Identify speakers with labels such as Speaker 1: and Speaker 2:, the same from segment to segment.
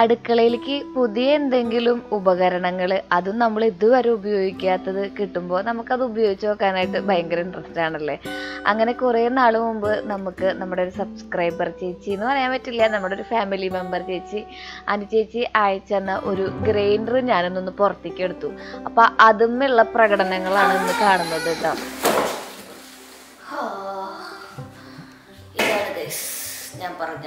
Speaker 1: അടുക്കളയിലേക്ക് പുതിയ എന്തെങ്കിലും ഉപകരണങ്ങൾ അതും നമ്മൾ ഇതുവരെ ഉപയോഗിക്കാത്തത് കിട്ടുമ്പോൾ നമുക്കത് ഉപയോഗിച്ച് നോക്കാനായിട്ട് ഭയങ്കര ഇൻട്രസ്റ്റ് ആണല്ലേ? അങ്ങനെ കുറേ നാൾ മുമ്പ് നമുക്ക് നമ്മുടെ ഒരു സബ്സ്ക്രൈബർ ചേച്ചി എന്ന് പറയാൻ പറ്റില്ല നമ്മുടെ ഒരു ഫാമിലി മെമ്പർ ചേച്ചി അനു ചേച്ചി അയച്ചെന്ന ഒരു ഗ്രൈൻഡർ ഞാനൊന്നൊന്ന് പുറത്തേക്ക് എടുത്തു. അപ്പോൾ അതിന്നുള്ള പ്രകടനങ്ങളാണ് ഇന്ന് കാണുന്നത് കേട്ടോ. ഞാൻ പറഞ്ഞ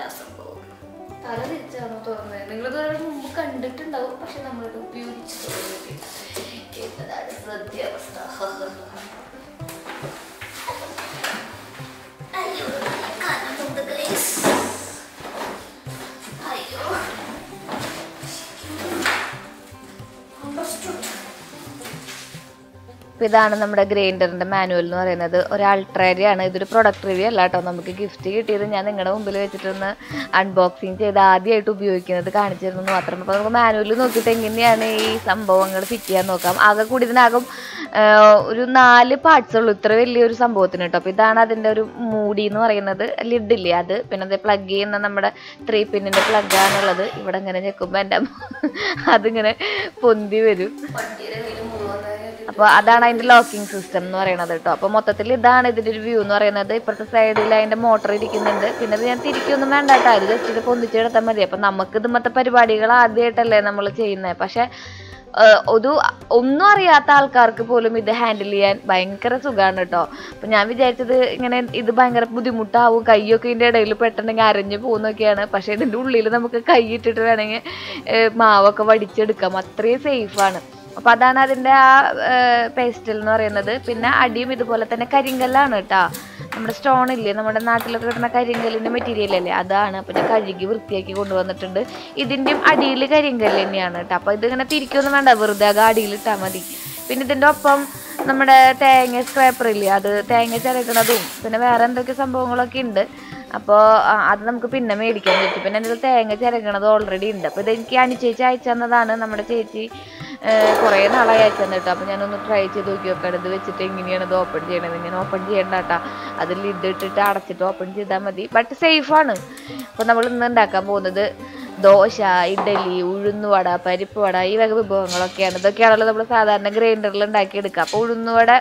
Speaker 1: തല തിരിച്ചാണോ തോന്നുന്നത്. നിങ്ങളിത് മുമ്പ് കണ്ടിട്ടുണ്ടാവും പക്ഷെ നമ്മളിത് ഉപയോഗിച്ചു തുടങ്ങിയിട്ടില്ല എന്നതാണ് സത്യാവസ്ഥ. ഇതാണ് നമ്മുടെ ഗ്രൈൻഡറിന്റെ മാനുവൽ എന്ന് പറയുന്നത്. ഒരു അൾട്രേരിയാണ് ഇതൊരു പ്രൊഡക്റ്റ് റിവ്യൂ അല്ല കേട്ടോ. നമുക്ക് ഗിഫ്റ്റ് കിട്ടിയത് ഞാൻ നിങ്ങളുടെ മുമ്പിൽ വെച്ചിട്ടൊന്ന് അൺബോക്സിങ് ചെയ്ത് ആദ്യമായിട്ട് ഉപയോഗിക്കുന്നത് കാണിച്ചിരുന്നു മാത്രം. അപ്പോൾ നമുക്ക് മാനുവൽ നോക്കിയിട്ട് എങ്ങനെയാണ് ഈ സംഭവങ്ങൾ ഫിറ്റ് ചെയ്യാൻ നോക്കാം. ആകെ കൂടി ഇതിനകം ഒരു നാല് പാർട്സ് ഉള്ളൂ. ഇത്ര വലിയൊരു സംഭവത്തിന് കേട്ടോ. അപ്പോൾ ഇതാണ് അതിന്റെ ഒരു മൂടി എന്ന് പറയുന്നത്. ലിഡില്ലേ അത്? പിന്നെ അത് പ്ലഗ് ചെയ്യുന്ന നമ്മുടെ ത്രീ പിന്നിന്റെ പ്ലഗാണുള്ളത് ഇവിടെ ഇങ്ങനെ ഞെക്കുമ്പോൾ എന്റെ അതിങ്ങനെ പൊന്തി വരും. അപ്പോൾ അതാണ് അതിന്റെ ലോക്കിംഗ് സിസ്റ്റം എന്ന് പറയുന്നത് കേട്ടോ. അപ്പോൾ മൊത്തത്തിൽ ഇതാണ് ഇതിന്റെ ഒരു വ്യൂ എന്ന് പറയുന്നത്. ഇപ്പുറത്തെ സൈഡിൽ അതിന്റെ മോട്ടർ ഇരിക്കുന്നുണ്ട്. പിന്നെ ഇത് ഞാൻ തിരിക്കൊന്നും വേണ്ട കേട്ടോ. അത് ജസ്റ്റ് ഇത് പൊന്തിച്ചെടുത്താൽ മതി. അപ്പം നമുക്ക് ഇതുമത്തെ പരിപാടികൾ ആദ്യമായിട്ടല്ലേ നമ്മൾ ചെയ്യുന്നത് പക്ഷെ ഒരു ഒന്നും അറിയാത്ത ആൾക്കാർക്ക് പോലും ഇത് ഹാൻഡിൽ ചെയ്യാൻ ഭയങ്കര സുഖമാണ് കേട്ടോ. അപ്പം ഞാൻ വിചാരിച്ചത് ഇങ്ങനെ ഇത് ഭയങ്കര ബുദ്ധിമുട്ടാവും. കൈയൊക്കെ ഇതിന്റെ ഇടയിൽ പെട്ടെന്നെങ്കിൽ അരഞ്ഞു പോകുന്നൊക്കെയാണ്. പക്ഷേ ഇതിന്റെ ഉള്ളിൽ നമുക്ക് കൈ ഇട്ടിട്ട് വേണമെങ്കിൽ മാവൊക്കെ വടിച്ചെടുക്കാം. അത്രയും സേഫാണ് അപ്പൊ അതാണ് അതിന്റെ ആ പേസ്റ്റൽ എന്ന് പറയുന്നത്. പിന്നെ അടിയും ഇതുപോലെ തന്നെ കരിങ്കല്ലാണ് കേട്ടോ. നമ്മുടെ സ്റ്റോൺ ഇല്ലേ നമ്മുടെ നാട്ടിലൊക്കെ കിട്ടുന്ന കരിങ്കല്ലിന്റെ മെറ്റീരിയൽ അല്ലേ? അതാണ്. ഞാൻ കഴുകി വൃത്തിയാക്കി കൊണ്ടുവന്നിട്ടുണ്ട്. ഇതിന്റെയും അടിയിൽ കരിങ്കല്ല് തന്നെയാണ് കേട്ടോ. അപ്പൊ ഇതിങ്ങനെ തിരിക്കൊന്നും വേണ്ട. വെറുതെ അടിയിൽ ഇട്ടാൽ മതി. പിന്നെ ഇതിന്റെ ഒപ്പം നമ്മുടെ തേങ്ങ സ്ക്രാപ്പർ ഇല്ലേ അത് തേങ്ങ ചിരക്കണതും പിന്നെ വേറെ എന്തൊക്കെ സംഭവങ്ങളൊക്കെ ഉണ്ട്. അപ്പോൾ അത് നമുക്ക് പിന്നെ മേടിക്കാൻ പറ്റും. പിന്നെ എന്റെ തേങ്ങ ചിരകണത് ഓൾറെഡി ഉണ്ട്. അപ്പോൾ ഇതെനിക്ക് അനുചേച്ചി അയച്ചു തന്നതാണ്. നമ്മുടെ ചേച്ചി കുറേ നാളായി അയച്ചു തന്നിട്ടോ. അപ്പോൾ ഞാനൊന്ന് ട്രൈ ചെയ്ത് നോക്കി നോക്കാം. ഇത് വെച്ചിട്ട് എങ്ങനെയാണ് ഇത് ഓപ്പൺ ചെയ്യണത്? ഇങ്ങനെ ഓപ്പൺ ചെയ്യണ്ട കേട്ടോ അതിൽ ഇത് ഇട്ടിട്ട് അടച്ചിട്ട് ഓപ്പൺ ചെയ്താൽ മതി. ബട്ട് സേഫാണ് അപ്പോൾ നമ്മൾ ഇന്ന് ഉണ്ടാക്കാൻ പോകുന്നത് ദോശ ഇഡലി ഉഴുന്നുവട പരിപ്പ് വട ഈ വക വിഭവങ്ങളൊക്കെയാണ്. ഇതൊക്കെയാണല്ലോ നമ്മൾ സാധാരണ ഗ്രൈൻഡറിൽ ഉണ്ടാക്കിയെടുക്കുക. അപ്പോൾ ഉഴുന്നുവട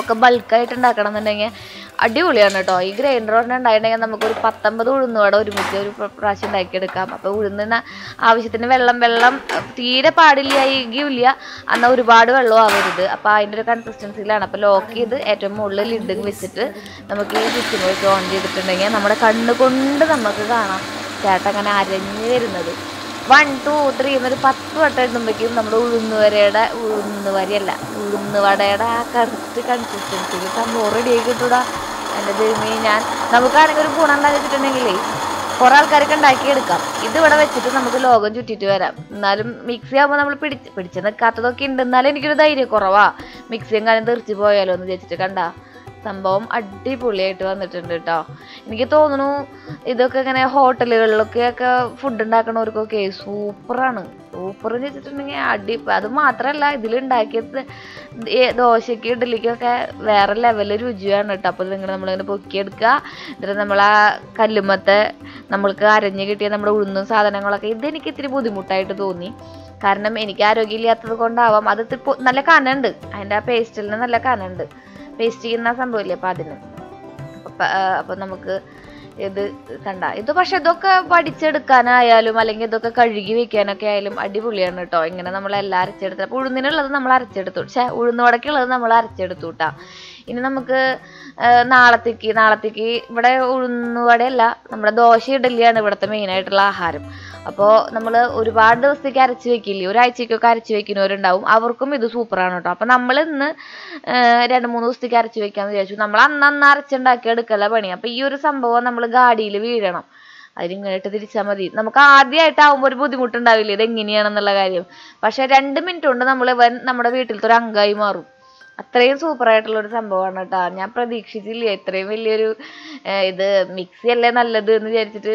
Speaker 1: ഒക്കെ ബൾക്കായിട്ട് ഉണ്ടാക്കണം എന്നുണ്ടെങ്കിൽ അടിപൊളിയാണ് കേട്ടോ. ഈ ഗ്രൈൻഡർ ഒരെണ്ണം ഉണ്ടായിട്ടുണ്ടെങ്കിൽ നമുക്കൊരു പത്തൊമ്പത് ഉഴുന്നുവട ഒരുമിച്ച് ഒരു പ്ര- പ്രാവശ്യം ഉണ്ടാക്കിയെടുക്കാം. അപ്പോൾ ഉഴുന്നിന് ആവശ്യത്തിന് വെള്ളം വെള്ളം തീരെ പാടില്ല പാടില്ലായില്ല എന്നാൽ ഒരുപാട് വെള്ളം ആവരുത്. അപ്പോൾ അതിന്റെ ഒരു കൺസിസ്റ്റൻസിയിലാണ് അപ്പോൾ ലോക്ക് ചെയ്ത് ഏറ്റവും മുകളിൽ ലിഡ് വെച്ചിട്ട് നമുക്ക് ഈ സ്വിച്ചിങ് വെച്ച് ഓൺ ചെയ്തിട്ടുണ്ടെങ്കിൽ നമ്മുടെ കണ്ണ് കൊണ്ട് നമുക്ക് കാണാം. ചേട്ടൻ അങ്ങനെ അരഞ്ഞു വരുന്നത്. വൺ ടു ത്രീ എന്നൊരു പത്ത് വട്ടം ഇടുമ്പോഴേക്കും നമ്മുടെ ഉഴുന്നുവരയുടെ ഉഴുന്നുവരയല്ല ഉഴുന്നുവടയുടെ ആ കറക്റ്റ് കൺസിസ്റ്റൻസിയിൽ സംഭവം റെഡി ആയി കിട്ടൂടാ. എന്റെ ദൈവമേ ഞാൻ നമുക്കാണെങ്കിൽ ഒരു ഗുണം എന്താണെന്ന് വെച്ചിട്ടുണ്ടെങ്കിലേ കുറേ ആൾക്കാർക്ക് ഉണ്ടാക്കിയെടുക്കാം. ഇത് ഇവിടെ വെച്ചിട്ട് നമുക്ക് ലോകം ചുറ്റിട്ട് വരാം. എന്നാലും മിക്സി ആകുമ്പോൾ നമ്മൾ പിടിച്ച് പിടിച്ച് നിൽക്കാത്തതൊക്കെ ഉണ്ട്. എന്നാലും എനിക്കൊരു ധൈര്യം കുറവാ. മിക്സിയും കാര്യം തെറിച്ച് പോയാലോ എന്ന് വിചാരിച്ചിട്ട് കണ്ടാ. സംഭവം അടിപൊളിയായിട്ട് വന്നിട്ടുണ്ട് കേട്ടോ. എനിക്ക് തോന്നുന്നു ഇതൊക്കെ ഇങ്ങനെ ഹോട്ടലുകളിലൊക്കെ ഒക്കെ ഫുഡ് ഉണ്ടാക്കണവർക്കൊക്കെ സൂപ്പറാണ്. സൂപ്പർ എന്ന് വെച്ചിട്ടുണ്ടെങ്കിൽ അടി അത് മാത്രമല്ല ഇതിലുണ്ടാക്കിയത് ദോശയ്ക്ക് ഇഡലിക്കൊക്കെ വേറെ ലെവൽ രുചിയാണ് കേട്ടോ. അപ്പോൾ നിങ്ങൾ നമ്മളിങ്ങനെ പൊക്കിയെടുക്കുക. എന്നിട്ട് നമ്മൾ ആ കല്ലുമത്തെ നമ്മൾക്ക് അരഞ്ഞ് കിട്ടിയ നമ്മുടെ ഉഴുന്നും സാധനങ്ങളൊക്കെ. ഇതെനിക്ക് ഇത്തിരി ബുദ്ധിമുട്ടായിട്ട് തോന്നി. കാരണം എനിക്ക് ആരോഗ്യമില്ലാത്തത് കൊണ്ടാവാം. അത് നല്ല കനുണ്ട്. അതിന്റെ ആ പേസ്റ്റിൽ നല്ല കനുണ്ട്. പേസ്റ്റ് ചെയ്യുന്ന സംഭവമില്ലേ അപ്പം അതിന്? അപ്പം നമുക്ക് ഇത് കണ്ട. ഇത് പക്ഷെ ഇതൊക്കെ പഠിച്ചെടുക്കാനായാലും അല്ലെങ്കിൽ ഇതൊക്കെ കഴുകി വെക്കാനൊക്കെ ആയാലും അടിപൊളിയാണ് കേട്ടോ. ഇങ്ങനെ നമ്മൾ എല്ലാം അരച്ചെടുത്ത. അപ്പോൾ ഉഴുന്നിനുള്ളത് നമ്മൾ അരച്ചെടുത്തു. പക്ഷേ ഉഴുന്നുവടക്കുള്ളത് നമ്മൾ അരച്ചെടുത്തു കേട്ടോ ഇനി നമുക്ക് നാളത്തേക്ക് നാളത്തേക്ക് ഇവിടെ ഉഴുന്നുവടയല്ല നമ്മുടെ ദോശ ഇഡലിയാണ് ഇവിടുത്തെ മെയിനായിട്ടുള്ള ആഹാരം. അപ്പോൾ നമ്മൾ ഒരുപാട് ദിവസത്തേക്ക് അരച്ച് വെക്കില്ലേ? ഒരാഴ്ചയ്ക്കൊക്കെ അരച്ച് വെക്കുന്നവരുണ്ടാവും. അവർക്കും ഇത് സൂപ്പറാണ് കേട്ടോ. അപ്പോൾ നമ്മൾ ഇന്ന് രണ്ട് മൂന്ന് ദിവസത്തേക്ക് അരച്ച് വെക്കാമെന്ന് വിചാരിച്ചു. നമ്മൾ അന്ന് അന്ന് അരച്ചുണ്ടാക്കി എടുക്കല പണി. അപ്പോൾ ഈ ഒരു സംഭവം നമ്മൾ ഗാഡിയിൽ വീഴണം. അതിനിങ്ങോട്ട് തിരിച്ചാൽ മതി. നമുക്ക് ആദ്യമായിട്ടാവുമ്പോൾ ഒരു ബുദ്ധിമുട്ടുണ്ടാവില്ല? ഇത് എങ്ങനെയാണെന്നുള്ള കാര്യം. പക്ഷേ രണ്ട് മിനിറ്റ് കൊണ്ട് നമ്മൾ നമ്മുടെ വീട്ടിലത്തെ ഒരു അംഗമായി മാറും. അത്രയും സൂപ്പർ ആയിട്ടുള്ള ഒരു സംഭവമാണ് കേട്ടോ ഞാൻ പ്രതീക്ഷിച്ചില്ല. ഇത്രയും വലിയൊരു ഇത് മിക്സി അല്ലേ നല്ലത് എന്ന് വിചാരിച്ചിട്ട്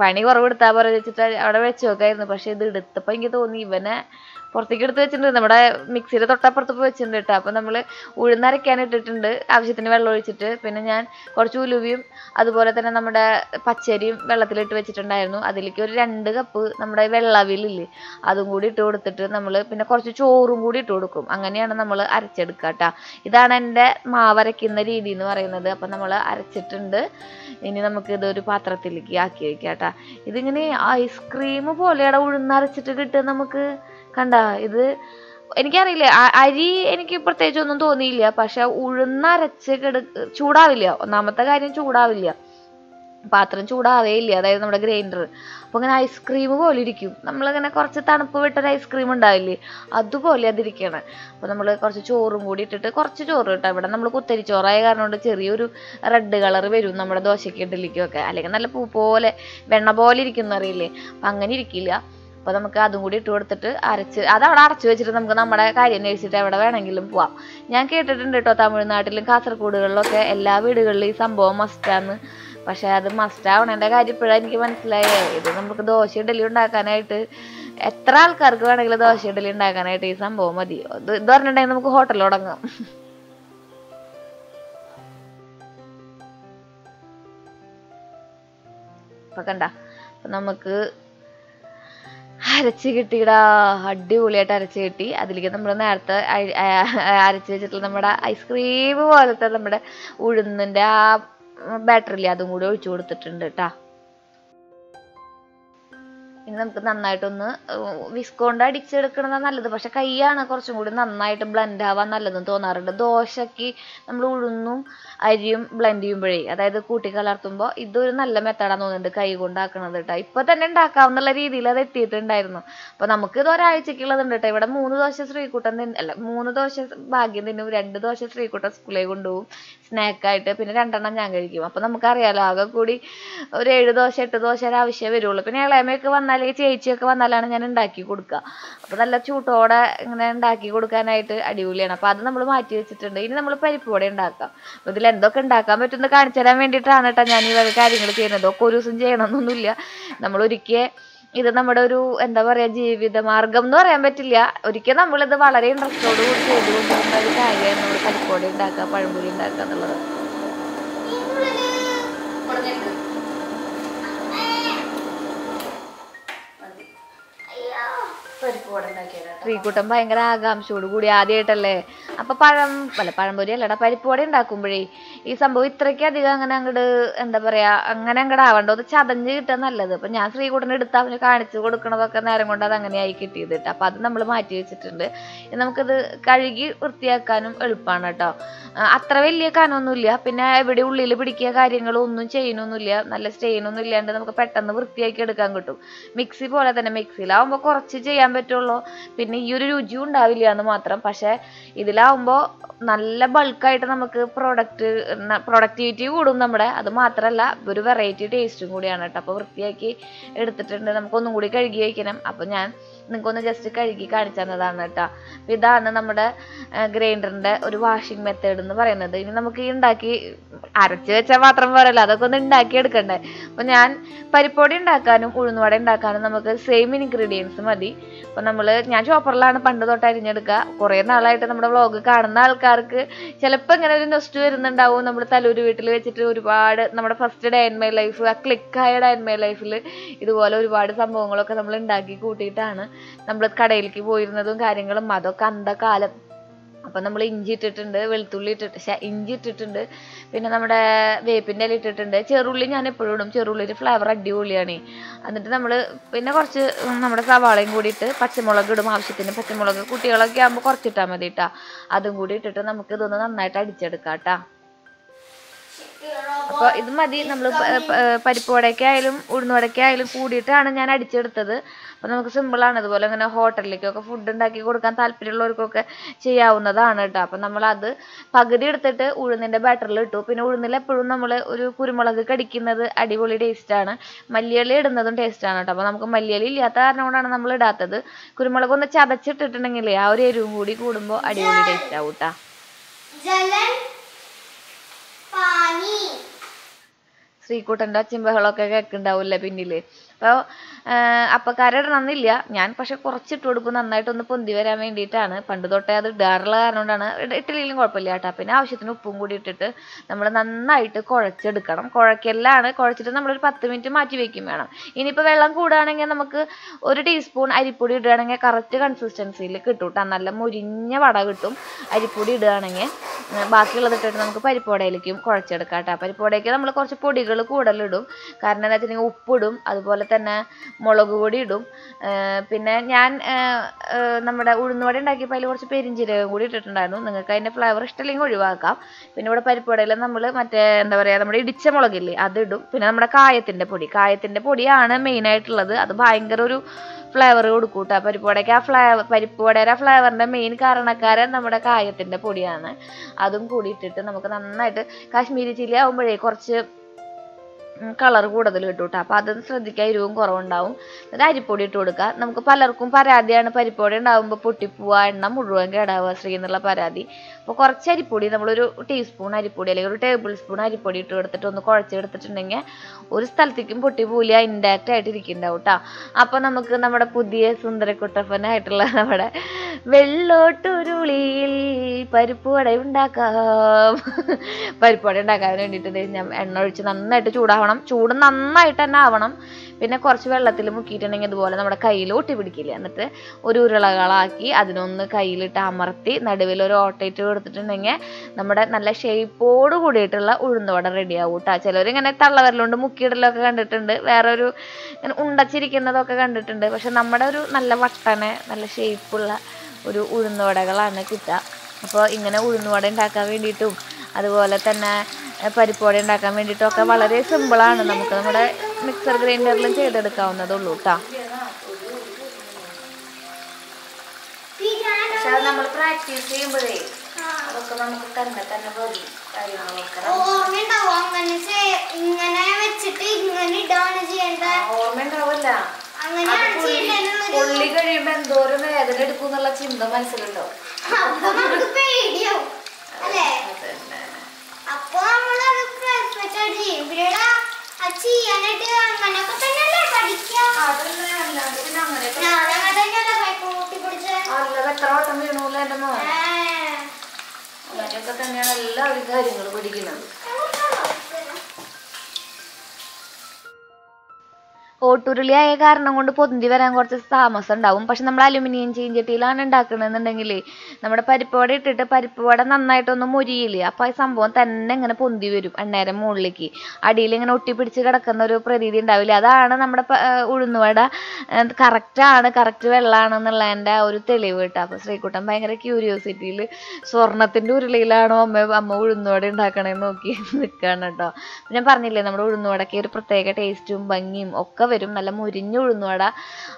Speaker 1: പണി കുറവ് എടുത്താൽ പോലെ വെച്ചിട്ട് അവിടെ വെച്ച് നോക്കായിരുന്നു. പക്ഷെ ഇത് എടുത്തപ്പോൾ എനിക്ക് തോന്നി ഇവനെ പുറത്തേക്ക് എടുത്ത് വെച്ചിട്ടുണ്ട്. നമ്മുടെ മിക്സിയുടെ തൊട്ടപ്പുറത്ത് പോയി വെച്ചിട്ടുണ്ട് അപ്പോൾ നമ്മൾ ഉഴുന്നരയ്ക്കാൻ ഇട്ടിട്ടുണ്ട്. ആവശ്യത്തിന് വെള്ളം ഒഴിച്ചിട്ട്. പിന്നെ ഞാൻ കുറച്ച് ഉലുവയും അതുപോലെ തന്നെ നമ്മുടെ പച്ചരിയും വെള്ളത്തിലിട്ട് വെച്ചിട്ടുണ്ടായിരുന്നു. അതിലേക്ക് ഒരു രണ്ട് കപ്പ് നമ്മുടെ വെള്ളവിലില്ലേ അതും കൂടി ഇട്ട് കൊടുത്തിട്ട് നമ്മൾ പിന്നെ കുറച്ച് ചോറും കൂടി ഇട്ട് കൊടുക്കും. അങ്ങനെയാണ് നമ്മൾ അരച്ചെടുക്കുക കേട്ടോ. ഇതാണ് എന്റെ മാവരയ്ക്കുന്ന രീതി എന്ന് പറയുന്നത്. അപ്പം നമ്മൾ അരച്ചിട്ടുണ്ട്. ഇനി നമുക്ക് ഇതൊരു പാത്രത്തിലേക്ക് ആക്കി വയ്ക്കാം കേട്ടോ. ഇതിങ്ങനെ ഐസ്ക്രീം പോലെയാണ് ഉഴുന്നരച്ചിട്ട് കിട്ടുക നമുക്ക്. കണ്ട ഇത് എനിക്കറിയില്ല. അരി എനിക്ക് പ്രത്യേകിച്ച് ഒന്നും തോന്നിയില്ല. പക്ഷെ ഉഴുന്നരച്ച് കിട ചൂടാവില്ല. ഒന്നാമത്തെ കാര്യം ചൂടാവില്ല. പാത്രം ചൂടാവേ ഇല്ല അതായത് നമ്മുടെ ഗ്രൈൻഡർ. അപ്പോൾ ഇങ്ങനെ ഐസ്ക്രീം പോലെ ഇരിക്കും. നമ്മളിങ്ങനെ കുറച്ച് തണുപ്പ് വിട്ടൊരു ഐസ്ക്രീം ഉണ്ടാവില്ലേ? അതുപോലെ അതിരിക്കണം. അപ്പോൾ നമ്മൾ കുറച്ച് ചോറും കൂടി ഇട്ടിട്ട് കുറച്ച് ചോറ് കിട്ടാം ഇവിടെ നമ്മൾ കുത്തരി ചോറായ കാരണം കൊണ്ട് ചെറിയൊരു റെഡ് കളർ വരും നമ്മുടെ ദോശയ്ക്ക് ഒക്കെ അല്ലെങ്കിൽ നല്ല പൂ പോലെ വെണ്ണ പോലെ ഇരിക്കുന്ന അറിയില്ലേ അപ്പം അങ്ങനെ ഇരിക്കില്ല. അപ്പോൾ നമുക്ക് അതും കൂടി ഇട്ട് കൊടുത്തിട്ട് അരച്ച് അത് അവിടെ അടച്ചു വെച്ചിട്ട് നമുക്ക് നമ്മുടെ കാര്യം അന്വേഷിച്ചിട്ട് എവിടെ വേണമെങ്കിലും പോവാം. ഞാൻ കേട്ടിട്ടുണ്ട് കേട്ടോ തമിഴ്നാട്ടിലും കാസർഗോഡുകളിലൊക്കെ എല്ലാ വീടുകളിലും ഈ സംഭവം മസ്റ്റാന്ന് പക്ഷെ അത് മസ്റ്റ് ആവണേന്റെ കാര്യം ഇപ്പോഴാണ് എനിക്ക് മനസ്സിലായേ. ഇത് നമുക്ക് ദോശ ഇഡലി ഉണ്ടാക്കാനായിട്ട് എത്ര ആൾക്കാർക്ക് വേണമെങ്കിലും ദോശ ഇഡലി ഉണ്ടാക്കാനായിട്ട് ഈ സംഭവം മതി. ഇത് പറഞ്ഞിട്ടുണ്ടെങ്കിൽ നമുക്ക് ഹോട്ടൽ തുടങ്ങാം. ഇപ്പൊ കണ്ട നമുക്ക് അരച്ച് കിട്ടിയിടാ. അടിപൊളിയായിട്ട് അരച്ച് കിട്ടി. അതിലേക്ക് നമ്മൾ നേരത്തെ അരച്ച് വെച്ചിട്ടുള്ള നമ്മുടെ ഐസ്ക്രീം പോലത്തെ നമ്മുടെ ഉഴുന്നിന്റെ ആ ബാറ്ററില്ലേ അതും കൂടി ഒഴിച്ചു കൊടുത്തിട്ടുണ്ട് കേട്ടാ ഇനി നമുക്ക് നന്നായിട്ടൊന്ന് വിസ്ക് കൊണ്ട് അടിച്ചെടുക്കണതാണ് നല്ലത്. പക്ഷെ കൈയാണ് കുറച്ചും കൂടി നന്നായിട്ട് ബ്ലെൻഡ് ആവാൻ നല്ലതെന്ന് തോന്നാറുണ്ട്. ദോശയ്ക്ക് നമ്മൾ ഉഴുന്നും അരിയും ബ്ലെൻഡ് ചെയ്യുമ്പോഴേ അതായത് കൂട്ടി കലർത്തുമ്പോൾ ഇതൊരു നല്ല മെത്തേഡാന്ന് തോന്നുന്നുണ്ട് കൈ കൊണ്ടാക്കണത് കേട്ടോ ഇപ്പൊ തന്നെ ഉണ്ടാക്കാവുന്ന രീതിയിൽ അത് എത്തിയിട്ടുണ്ടായിരുന്നു. അപ്പൊ നമുക്ക് ഇത് ഒരാഴ്ചക്കുള്ളതുണ്ട് കേട്ടോ ഇവിടെ മൂന്ന് ദോശ ശ്രീകുട്ടൻ അല്ല മൂന്ന് ദോശ ഭാഗ്യം തിന്നും രണ്ട് ദോശ ശ്രീകുട്ടൻ സ്കൂളിൽ കൊണ്ടുപോകും. സ്നാക്കായിട്ട് പിന്നെ രണ്ടെണ്ണം ഞാൻ കഴിക്കും. അപ്പൊ നമുക്കറിയാലോ ആകെ കൂടി ഒരു ഏഴ് ദോശ എട്ട് ദോശ ഒരു ആവശ്യമേ വരുള്ളൂ. പിന്നെ ഇളയമയൊക്കെ വന്നാലേ ചേച്ചിയൊക്കെ വന്നാലാണ് ഞാൻ ഉണ്ടാക്കി കൊടുക്കുക. അപ്പൊ നല്ല ചൂട്ടോടെ ഇങ്ങനെ ഉണ്ടാക്കി കൊടുക്കാനായിട്ട് അടിപൊളിയാണ്. അപ്പൊ അത് നമ്മൾ മാറ്റി വെച്ചിട്ടുണ്ട്. ഇനി നമ്മൾ പരിപ്പ് വട ഉണ്ടാക്കാം. അപ്പൊ ഇതിൽ എന്തൊക്കെ ഉണ്ടാക്കാൻ പറ്റുമെന്ന് കാണിച്ചു തരാൻ വേണ്ടിയിട്ടാണ് കേട്ടോ ഞാൻ ഈ വക കാര്യങ്ങൾ ചെയ്യുന്നത്. ഒക്കെ ഒരു ദിവസം ചെയ്യണമെന്നൊന്നുമില്ല. നമ്മൾ ഇത് നമ്മുടെ ഒരു എന്താ പറയാ ജീവിത മാർഗം എന്ന് പറയാൻ പറ്റില്ല. ഒരിക്കൽ നമ്മളിത് വളരെ ഇൻട്രസ്റ്റോട് കൂടി ചെയ്തുകൊണ്ടിരുന്ന ഒരു കാര്യമാണ് നമ്മൾ പരിപ്പോടി ഉണ്ടാക്കുക പഴംപൊരി ഉണ്ടാക്കുക എന്നുള്ളത്. ശ്രീകുട്ടൻ ഭയങ്കര ആകാംക്ഷയോട് കൂടി ആദ്യമായിട്ടല്ലേ അപ്പൊ പഴം അല്ല പഴംപൊരി അല്ലടാ പരിപ്പോടെ ഉണ്ടാക്കുമ്പോഴേ ഈ സംഭവം ഇത്രയ്ക്ക് അധികം അങ്ങനെ അങ്ങോട്ട് എന്താ പറയാ അങ്ങനെ അങ്ങോട്ട് ആവണ്ടോ? അത് ചതഞ്ഞ് കിട്ടാൻ നല്ലത്. അപ്പൊ ഞാൻ ശ്രീകുട്ടനെ എടുത്ത് അവന് കാണിച്ചു കൊടുക്കണതൊക്കെ നേരം കൊണ്ട് അത് അങ്ങനെയായി കിട്ടിയത് കേട്ടോ. അപ്പൊ അത് നമ്മൾ മാറ്റി വെച്ചിട്ടുണ്ട്. നമുക്കത് കഴുകി വൃത്തിയാക്കാനും എളുപ്പമാണ് കേട്ടോ അത്ര വലിയ കനമൊന്നുമില്ല. പിന്നെ എവിടെ ഉള്ളിൽ പിടിക്കുക കാര്യങ്ങളും ഒന്നും ചെയ്യണമൊന്നുമില്ല. നല്ല സ്റ്റെയിനൊന്നും ഇല്ലാണ്ട് നമുക്ക് പെട്ടെന്ന് വൃത്തിയാക്കി എടുക്കാൻ കിട്ടും. മിക്സി പോലെ തന്നെ മിക്സിയിലാവുമ്പോൾ കുറച്ച് ചെയ്യാൻ പറ്റുള്ളൂ. പിന്നെ ഈ ഒരു രുചി ഉണ്ടാവില്ല എന്ന് മാത്രം. പക്ഷെ ഇതിലാവുമ്പോൾ നല്ല ബൾക്കായിട്ട് നമുക്ക് പ്രൊഡക്റ്റ് പ്രൊഡക്ടിവിറ്റി കൂടും നമ്മുടെ. അത് മാത്രമല്ല ഒരു വെറൈറ്റി ടേസ്റ്റും കൂടിയാണ് കേട്ടോ. അപ്പോൾ വൃത്തിയാക്കി എടുത്തിട്ടുണ്ട്. നമുക്കൊന്നും കൂടി കഴുകി വയ്ക്കണം. അപ്പോൾ ഞാൻ നിങ്ങൾക്കൊന്ന് ജസ്റ്റ് കഴുകി കാണിച്ചു തന്നതാണ് കേട്ടോ. അപ്പോൾ ഇതാണ് നമ്മുടെ ഗ്രൈൻഡറിന്റെ ഒരു വാഷിംഗ് മെത്തേഡ് എന്ന് പറയുന്നത്. ഇനി നമുക്ക് ഈ ഉണ്ടാക്കി അരച്ച് വെച്ചാൽ മാത്രം പോരല്ലോ അതൊക്കെ ഒന്ന് ഉണ്ടാക്കി എടുക്കണ്ടേ. അപ്പോൾ ഞാൻ പരിപ്പൊടി ഉണ്ടാക്കാനും ഉഴുന്നുവട ഉണ്ടാക്കാനും നമുക്ക് സെയിം ഇൻഗ്രീഡിയൻസ് മതി. അപ്പോൾ നമ്മൾ ഞാൻ ചോപ്പറിലാണ് പണ്ട് തൊട്ട് അരിഞ്ഞെടുക്കുക കുറേ നാളായിട്ട് നമ്മുടെ വ്ളോഗ് കാണുന്ന ആൾക്കാർക്ക് ചിലപ്പോൾ ഇങ്ങനെ ഒരു നെസ്റ്റ് വരുന്നുണ്ടാവും. നമ്മൾ തലൂർ വീട്ടിൽ വെച്ചിട്ട് ഒരുപാട് നമ്മുടെ first day in my life ആ ക്ലിക്കായ ഡേ ഇൻ മൈ ലൈഫിൽ ഇതുപോലെ ഒരുപാട് സംഭവങ്ങളൊക്കെ നമ്മൾ ഉണ്ടാക്കി കൂട്ടിയിട്ടാണ് നമ്മൾ കടയിലേക്ക് പോയിരുന്നതും കാര്യങ്ങളും അതൊക്കെ അന്ധകാലം. അപ്പം നമ്മൾ ഇഞ്ചി ഇട്ടിട്ടുണ്ട് വെളുത്തുള്ളി ഇട്ടിട്ട് ഇഞ്ചി ഇട്ടിട്ടുണ്ട് പിന്നെ നമ്മുടെ വേപ്പിന്റെ ഇല ഇട്ടിട്ടുണ്ട്. ചെറുള്ളി ഞാൻ എപ്പോഴും ഇടും. ചെറുള്ളിയുടെ ഫ്ലേവർ അടിപൊളിയാണ്. എന്നിട്ട് നമ്മൾ പിന്നെ കുറച്ച് നമ്മുടെ സവാളയും കൂടി ഇട്ട് പച്ചമുളക് ഇടും. ആവശ്യത്തിന് പച്ചമുളക്. കുട്ടികളൊക്കെ ആകുമ്പോൾ കുറച്ചിട്ടാൽ മതി കേട്ടോ അതും കൂടി ഇട്ടിട്ട് നമുക്ക് ഇതൊന്ന് നന്നായിട്ട് അടിച്ചെടുക്കാം കേട്ടോ അപ്പോൾ ഇത് മതി. നമ്മൾ പരിപ്പ് വടക്കായാലും ഉഴുന്ന് വടക്കായാലും കൂടിയിട്ടാണ് ഞാൻ അടിച്ചെടുത്തത്. അപ്പോൾ നമുക്ക് സിമ്പിളാണ് ഇതുപോലെ ഇങ്ങനെ ഹോട്ടലിലേക്കൊക്കെ ഫുഡ് ഉണ്ടാക്കി കൊടുക്കാൻ താല്പര്യമുള്ളവർക്കൊക്കെ ചെയ്യാവുന്നതാണ് കേട്ടോ അപ്പോൾ നമ്മളത് പകുതി എടുത്തിട്ട് ഉഴുന്നിന്റെ ബാറ്ററിൽ ഇട്ടു. പിന്നെ ഉഴുന്നിൽ എപ്പോഴും നമ്മൾ ഒരു കുരുമുളക് കടിക്കുന്നത് അടിപൊളി ടേസ്റ്റാണ് മല്ലിയില ഇടുന്നതും ടേസ്റ്റാണ് കേട്ടോ അപ്പോൾ നമുക്ക് മല്ലിയില ഇല്ലാത്ത കാരണം കൊണ്ടാണ് നമ്മൾ ഇടാത്തത്. കുരുമുളക് ഒന്ന് ചതച്ചിട്ടിട്ടുണ്ടെങ്കിൽ ആ ഒരു എരിവും കൂടി കൂടുമ്പോൾ അടിപൊളി ടേസ്റ്റ് ആവും കേട്ടോ ശ്രീകുട്ടന്റെ ഒച്ചയും ബഹളമൊക്കെ കേൾക്കുന്നുണ്ടാവൂല്ലേ പിന്നിൽ? അപ്പോൾ അപ്പക്കാരിടണമെന്നില്ല ഞാൻ പക്ഷെ കുറച്ച് ഇട്ട് കൊടുക്കും. നന്നായിട്ടൊന്ന് പൊന്തി വരാൻ വേണ്ടിയിട്ടാണ്. പണ്ട് തൊട്ടേ അത് ഇടാറുള്ള കാരണം കൊണ്ടാണ്. ഇട- ഇട്ടില്ലെങ്കിലും കുഴപ്പമില്ല കേട്ടോ. പിന്നെ ആവശ്യത്തിന് ഉപ്പും കൂടി ഇട്ടിട്ട് നമ്മൾ നന്നായിട്ട് കുഴച്ചെടുക്കണം. കുഴക്കലാണ് കുഴച്ചിട്ട് നമ്മളൊരു പത്ത് മിനിറ്റ് മാറ്റി വെക്കും വേണം. ഇനിയിപ്പോൾ വെള്ളം കൂടുകയാണെങ്കിൽ നമുക്ക് ഒരു ടീസ്പൂൺ അരിപ്പൊടി ഇടുകയാണെങ്കിൽ കറക്റ്റ് കൺസിസ്റ്റൻസിയിൽ കിട്ടും കേട്ടോ. നല്ല മുരിഞ്ഞ വട കിട്ടും അരിപ്പൊടി ഇടുകയാണെങ്കിൽ. ബാക്കിയുള്ളത് ഇട്ടിട്ട് നമുക്ക് പരിപ്പോടയിലേക്കും കുഴച്ചെടുക്കാം കേട്ടോ. പരിപ്പോടയ്ക്ക് നമ്മൾ കുറച്ച് പൊടികൾ കൂടുതലിടും. കാരണം എന്താ വെച്ചിട്ടുണ്ടെങ്കിൽ ഉപ്പിടും. അതുപോലെ തന്നെ മുളക് പൊടി ഇടും. പിന്നെ ഞാൻ നമ്മുടെ ഉഴുന്നുവട ഉണ്ടാക്കിയപ്പോൾ അതിൽ കുറച്ച് പെരിഞ്ചീരകം കൂടി ഇട്ടിട്ടുണ്ടായിരുന്നു. നിങ്ങൾക്ക് അതിന്റെ ഫ്ലേവർ ഇഷ്ടമില്ലെങ്കിൽ ഒഴിവാക്കാം. പിന്നെ ഇവിടെ പരിപ്പുവടയിൽ നമ്മൾ മറ്റേ എന്താ പറയുക നമ്മുടെ ഇടിച്ച മുളകില്ലേ അതിടും പിന്നെ നമ്മുടെ കായത്തിന്റെ പൊടി. കായത്തിന്റെ പൊടിയാണ് മെയിൻ ആയിട്ടുള്ളത്. അത് ഭയങ്കര ഒരു ഫ്ലേവർ കൊടുക്കും കേട്ടോ പരിപ്പുവടയ്ക്ക് ആ ഫ്ലേവർ പരിപ്പുവടയുടെ ഫ്ലേവറിന്റെ മെയിൻ കാരണക്കാരൻ നമ്മുടെ കായത്തിന്റെ പൊടിയാണ്. അതും കൂടി ഇട്ടിട്ട് നമുക്ക് നന്നായിട്ട് കാശ്മീരി ചില്ലി ആകുമ്പോഴേ കുറച്ച് കളർ കൂടുതൽ കിട്ടും കേട്ടോ അപ്പോൾ അത് ശ്രദ്ധിക്കുക എരിവും കുറവുണ്ടാവും. എന്നിട്ട് അരിപ്പൊടി ഇട്ട് കൊടുക്കുക. നമുക്ക് പലർക്കും പരാതിയാണ്. പരിപ്പൊടി ഉണ്ടാകുമ്പോൾ പൊട്ടിപ്പോവുക എണ്ണ മുഴുവൻ കേടാവുക ശ്രീ എന്നുള്ള പരാതി. അപ്പോൾ കുറച്ച് അരിപ്പൊടി നമ്മളൊരു ടീസ്പൂൺ അരിപ്പൊടി അല്ലെങ്കിൽ ഒരു ടേബിൾ സ്പൂൺ അരിപ്പൊടി ഇട്ട് എടുത്തിട്ട് ഒന്ന് കുഴച്ചെടുത്തിട്ടുണ്ടെങ്കിൽ ഒരു സ്ഥലത്തേക്കും പൊട്ടി പൊട്ടിപ്പോവില്ല ഇൻഡാക്റ്റ് ആയിട്ട് ഇരിക്കുന്നുണ്ടാവും കേട്ടോ അപ്പോൾ നമുക്ക് നമ്മുടെ പുതിയ സുന്ദരക്കുട്ടപ്പനായിട്ടുള്ള നമ്മുടെ വെള്ളോട്ടുരുളിയിൽ പരിപ്പ് വട ഉണ്ടാക്കാം. പരിപ്പ് വട ഉണ്ടാക്കാൻ വേണ്ടിയിട്ട് ഞാൻ എണ്ണ ഒഴിച്ച് നന്നായിട്ട് ചൂടാവണം. ചൂട് നന്നായിട്ട് തന്നെ ആവണം. പിന്നെ കുറച്ച് വെള്ളത്തിൽ മുക്കിയിട്ടുണ്ടെങ്കിൽ ഇതുപോലെ നമ്മുടെ കയ്യിൽ ഒട്ടി പിടിക്കില്ല എന്നിട്ട് ഒരു ഉരുളകളാക്കി അതിനൊന്ന് കയ്യിലിട്ട് അമർത്തി നടുവിൽ ഒരു ഓട്ടയിട്ട് കൊടുത്തിട്ടുണ്ടെങ്കിൽ നമ്മുടെ നല്ല ഷേപ്പോട് കൂടിയിട്ടുള്ള ഉഴുന്നുവട റെഡി ആവും കേട്ടോ ചിലവരിങ്ങനെ തള്ളവരലുണ്ട് മുക്കിയിടലൊക്കെ കണ്ടിട്ടുണ്ട്. വേറെ ഒരു ഇങ്ങനെ ഉണ്ടച്ചിരിക്കുന്നതൊക്കെ കണ്ടിട്ടുണ്ട്. പക്ഷെ നമ്മുടെ ഒരു നല്ല വട്ടനെ നല്ല ഷേപ്പുള്ള ഒരു ഉഴുന്നുവടകളാണ് കിട്ടുക. അപ്പോൾ ഇങ്ങനെ ഉഴുന്നുവട ഉണ്ടാക്കാൻ വേണ്ടിയിട്ടും അതുപോലെ തന്നെ പരിപ്പോടെ ഉണ്ടാക്കാൻ വേണ്ടിയിട്ടൊക്കെ വളരെ സിമ്പിളാണ് നമുക്ക് നമ്മുടെ മിക്സർ ഗ്രൈൻഡറിലും ചെയ്തെടുക്കാവുന്നതേ ഉള്ളൂ കേട്ടോ പക്ഷെ അത് നമ്മൾ പ്രാക്ടീസ് ചെയ്യുമ്പോഴേ അതൊക്കെ നമുക്ക് തന്നെ
Speaker 2: ഇങ്ങനെ വെച്ചിട്ട് ഇങ്ങനെ ഇടാണ് ചെയ്യേണ്ട?
Speaker 1: ഓർമ്മ ഉണ്ടാവില്ല
Speaker 2: അങ്ങനെയാണ് ചെയ്യേണ്ടതെന്നുള്ളൊരു
Speaker 1: പൊള്ളി കഴിയുമ്പോ എന്തോരം വേദന എടുക്കും എന്നുള്ള ചിന്ത മനസ്സിലുണ്ടോ
Speaker 2: അപ്പൊ നമുക്ക് പേടിയാവും അല്ലേ
Speaker 1: അതന്നെ
Speaker 2: അപ്പൊ നമ്മളത് പെർഫെക്റ്റ് ഇവിടെടാ അത് ചെയ്യാനായിട്ട് അങ്ങനൊക്കെ തന്നെയല്ലേ പഠിക്കാം?
Speaker 1: അതന്നെ അല്ലാണ്ട് പിന്നെ അങ്ങനെയൊക്കെ
Speaker 2: ഞാനങ്ങനെ തന്നെയല്ലേ പൈപ്പ് കൂട്ടി പിടിച്ച്.
Speaker 1: അല്ലാതെ എത്ര വട്ടം വീണൂല എന്റെ മോൻ? അങ്ങനെയൊക്കെ തന്നെയാണ് എല്ലാവരും കാര്യങ്ങളും പഠിക്കുന്നത്. ഓട്ടുരുളിയായ കാരണം കൊണ്ട് പൊന്തി വരാൻ കുറച്ച് താമസം ഉണ്ടാവും പക്ഷെ നമ്മൾ അലുമിനിയം ചീഞ്ചട്ടിയിലാണ് ഉണ്ടാക്കണമെന്നുണ്ടെങ്കിൽ നമ്മുടെ പരിപ്പുവട ഇട്ടിട്ട് പരിപ്പുവട നന്നായിട്ടൊന്ന് മൊരിയില്ലേ അപ്പോൾ ആ സംഭവം തന്നെ ഇങ്ങനെ പൊന്തി വരും എണ്ണേരം മുകളിലേക്ക്. അടിയിൽ ഇങ്ങനെ ഒട്ടിപ്പിടിച്ച് കിടക്കുന്ന ഒരു പ്രതീതി ഉണ്ടാവില്ല. അതാണ് നമ്മുടെ ഉഴുന്നുവട കറക്റ്റാണ് കറക്റ്റ് വെള്ളമാണെന്നുള്ളതിന്റെ ആ ഒരു തെളിവ് കേട്ടോ. അപ്പോൾ ശ്രീകുട്ടൻ ഭയങ്കര ക്യൂരിയോസിറ്റിയിൽ സ്വർണത്തിന്റെ ഉരുളിയിലാണോ അമ്മ അമ്മ ഉഴുന്നുവട ഉണ്ടാക്കണമെന്ന് നോക്കി നിൽക്കുകയാണ് കേട്ടോ. ഞാൻ പറഞ്ഞില്ലേ നമ്മുടെ ഉഴുന്നുവടയ്ക്ക് ഒരു പ്രത്യേക ടേസ്റ്റും ഭംഗിയും ഒക്കെ വരും. നല്ല മുരിഞ്ഞ ഉഴുന്നുവട.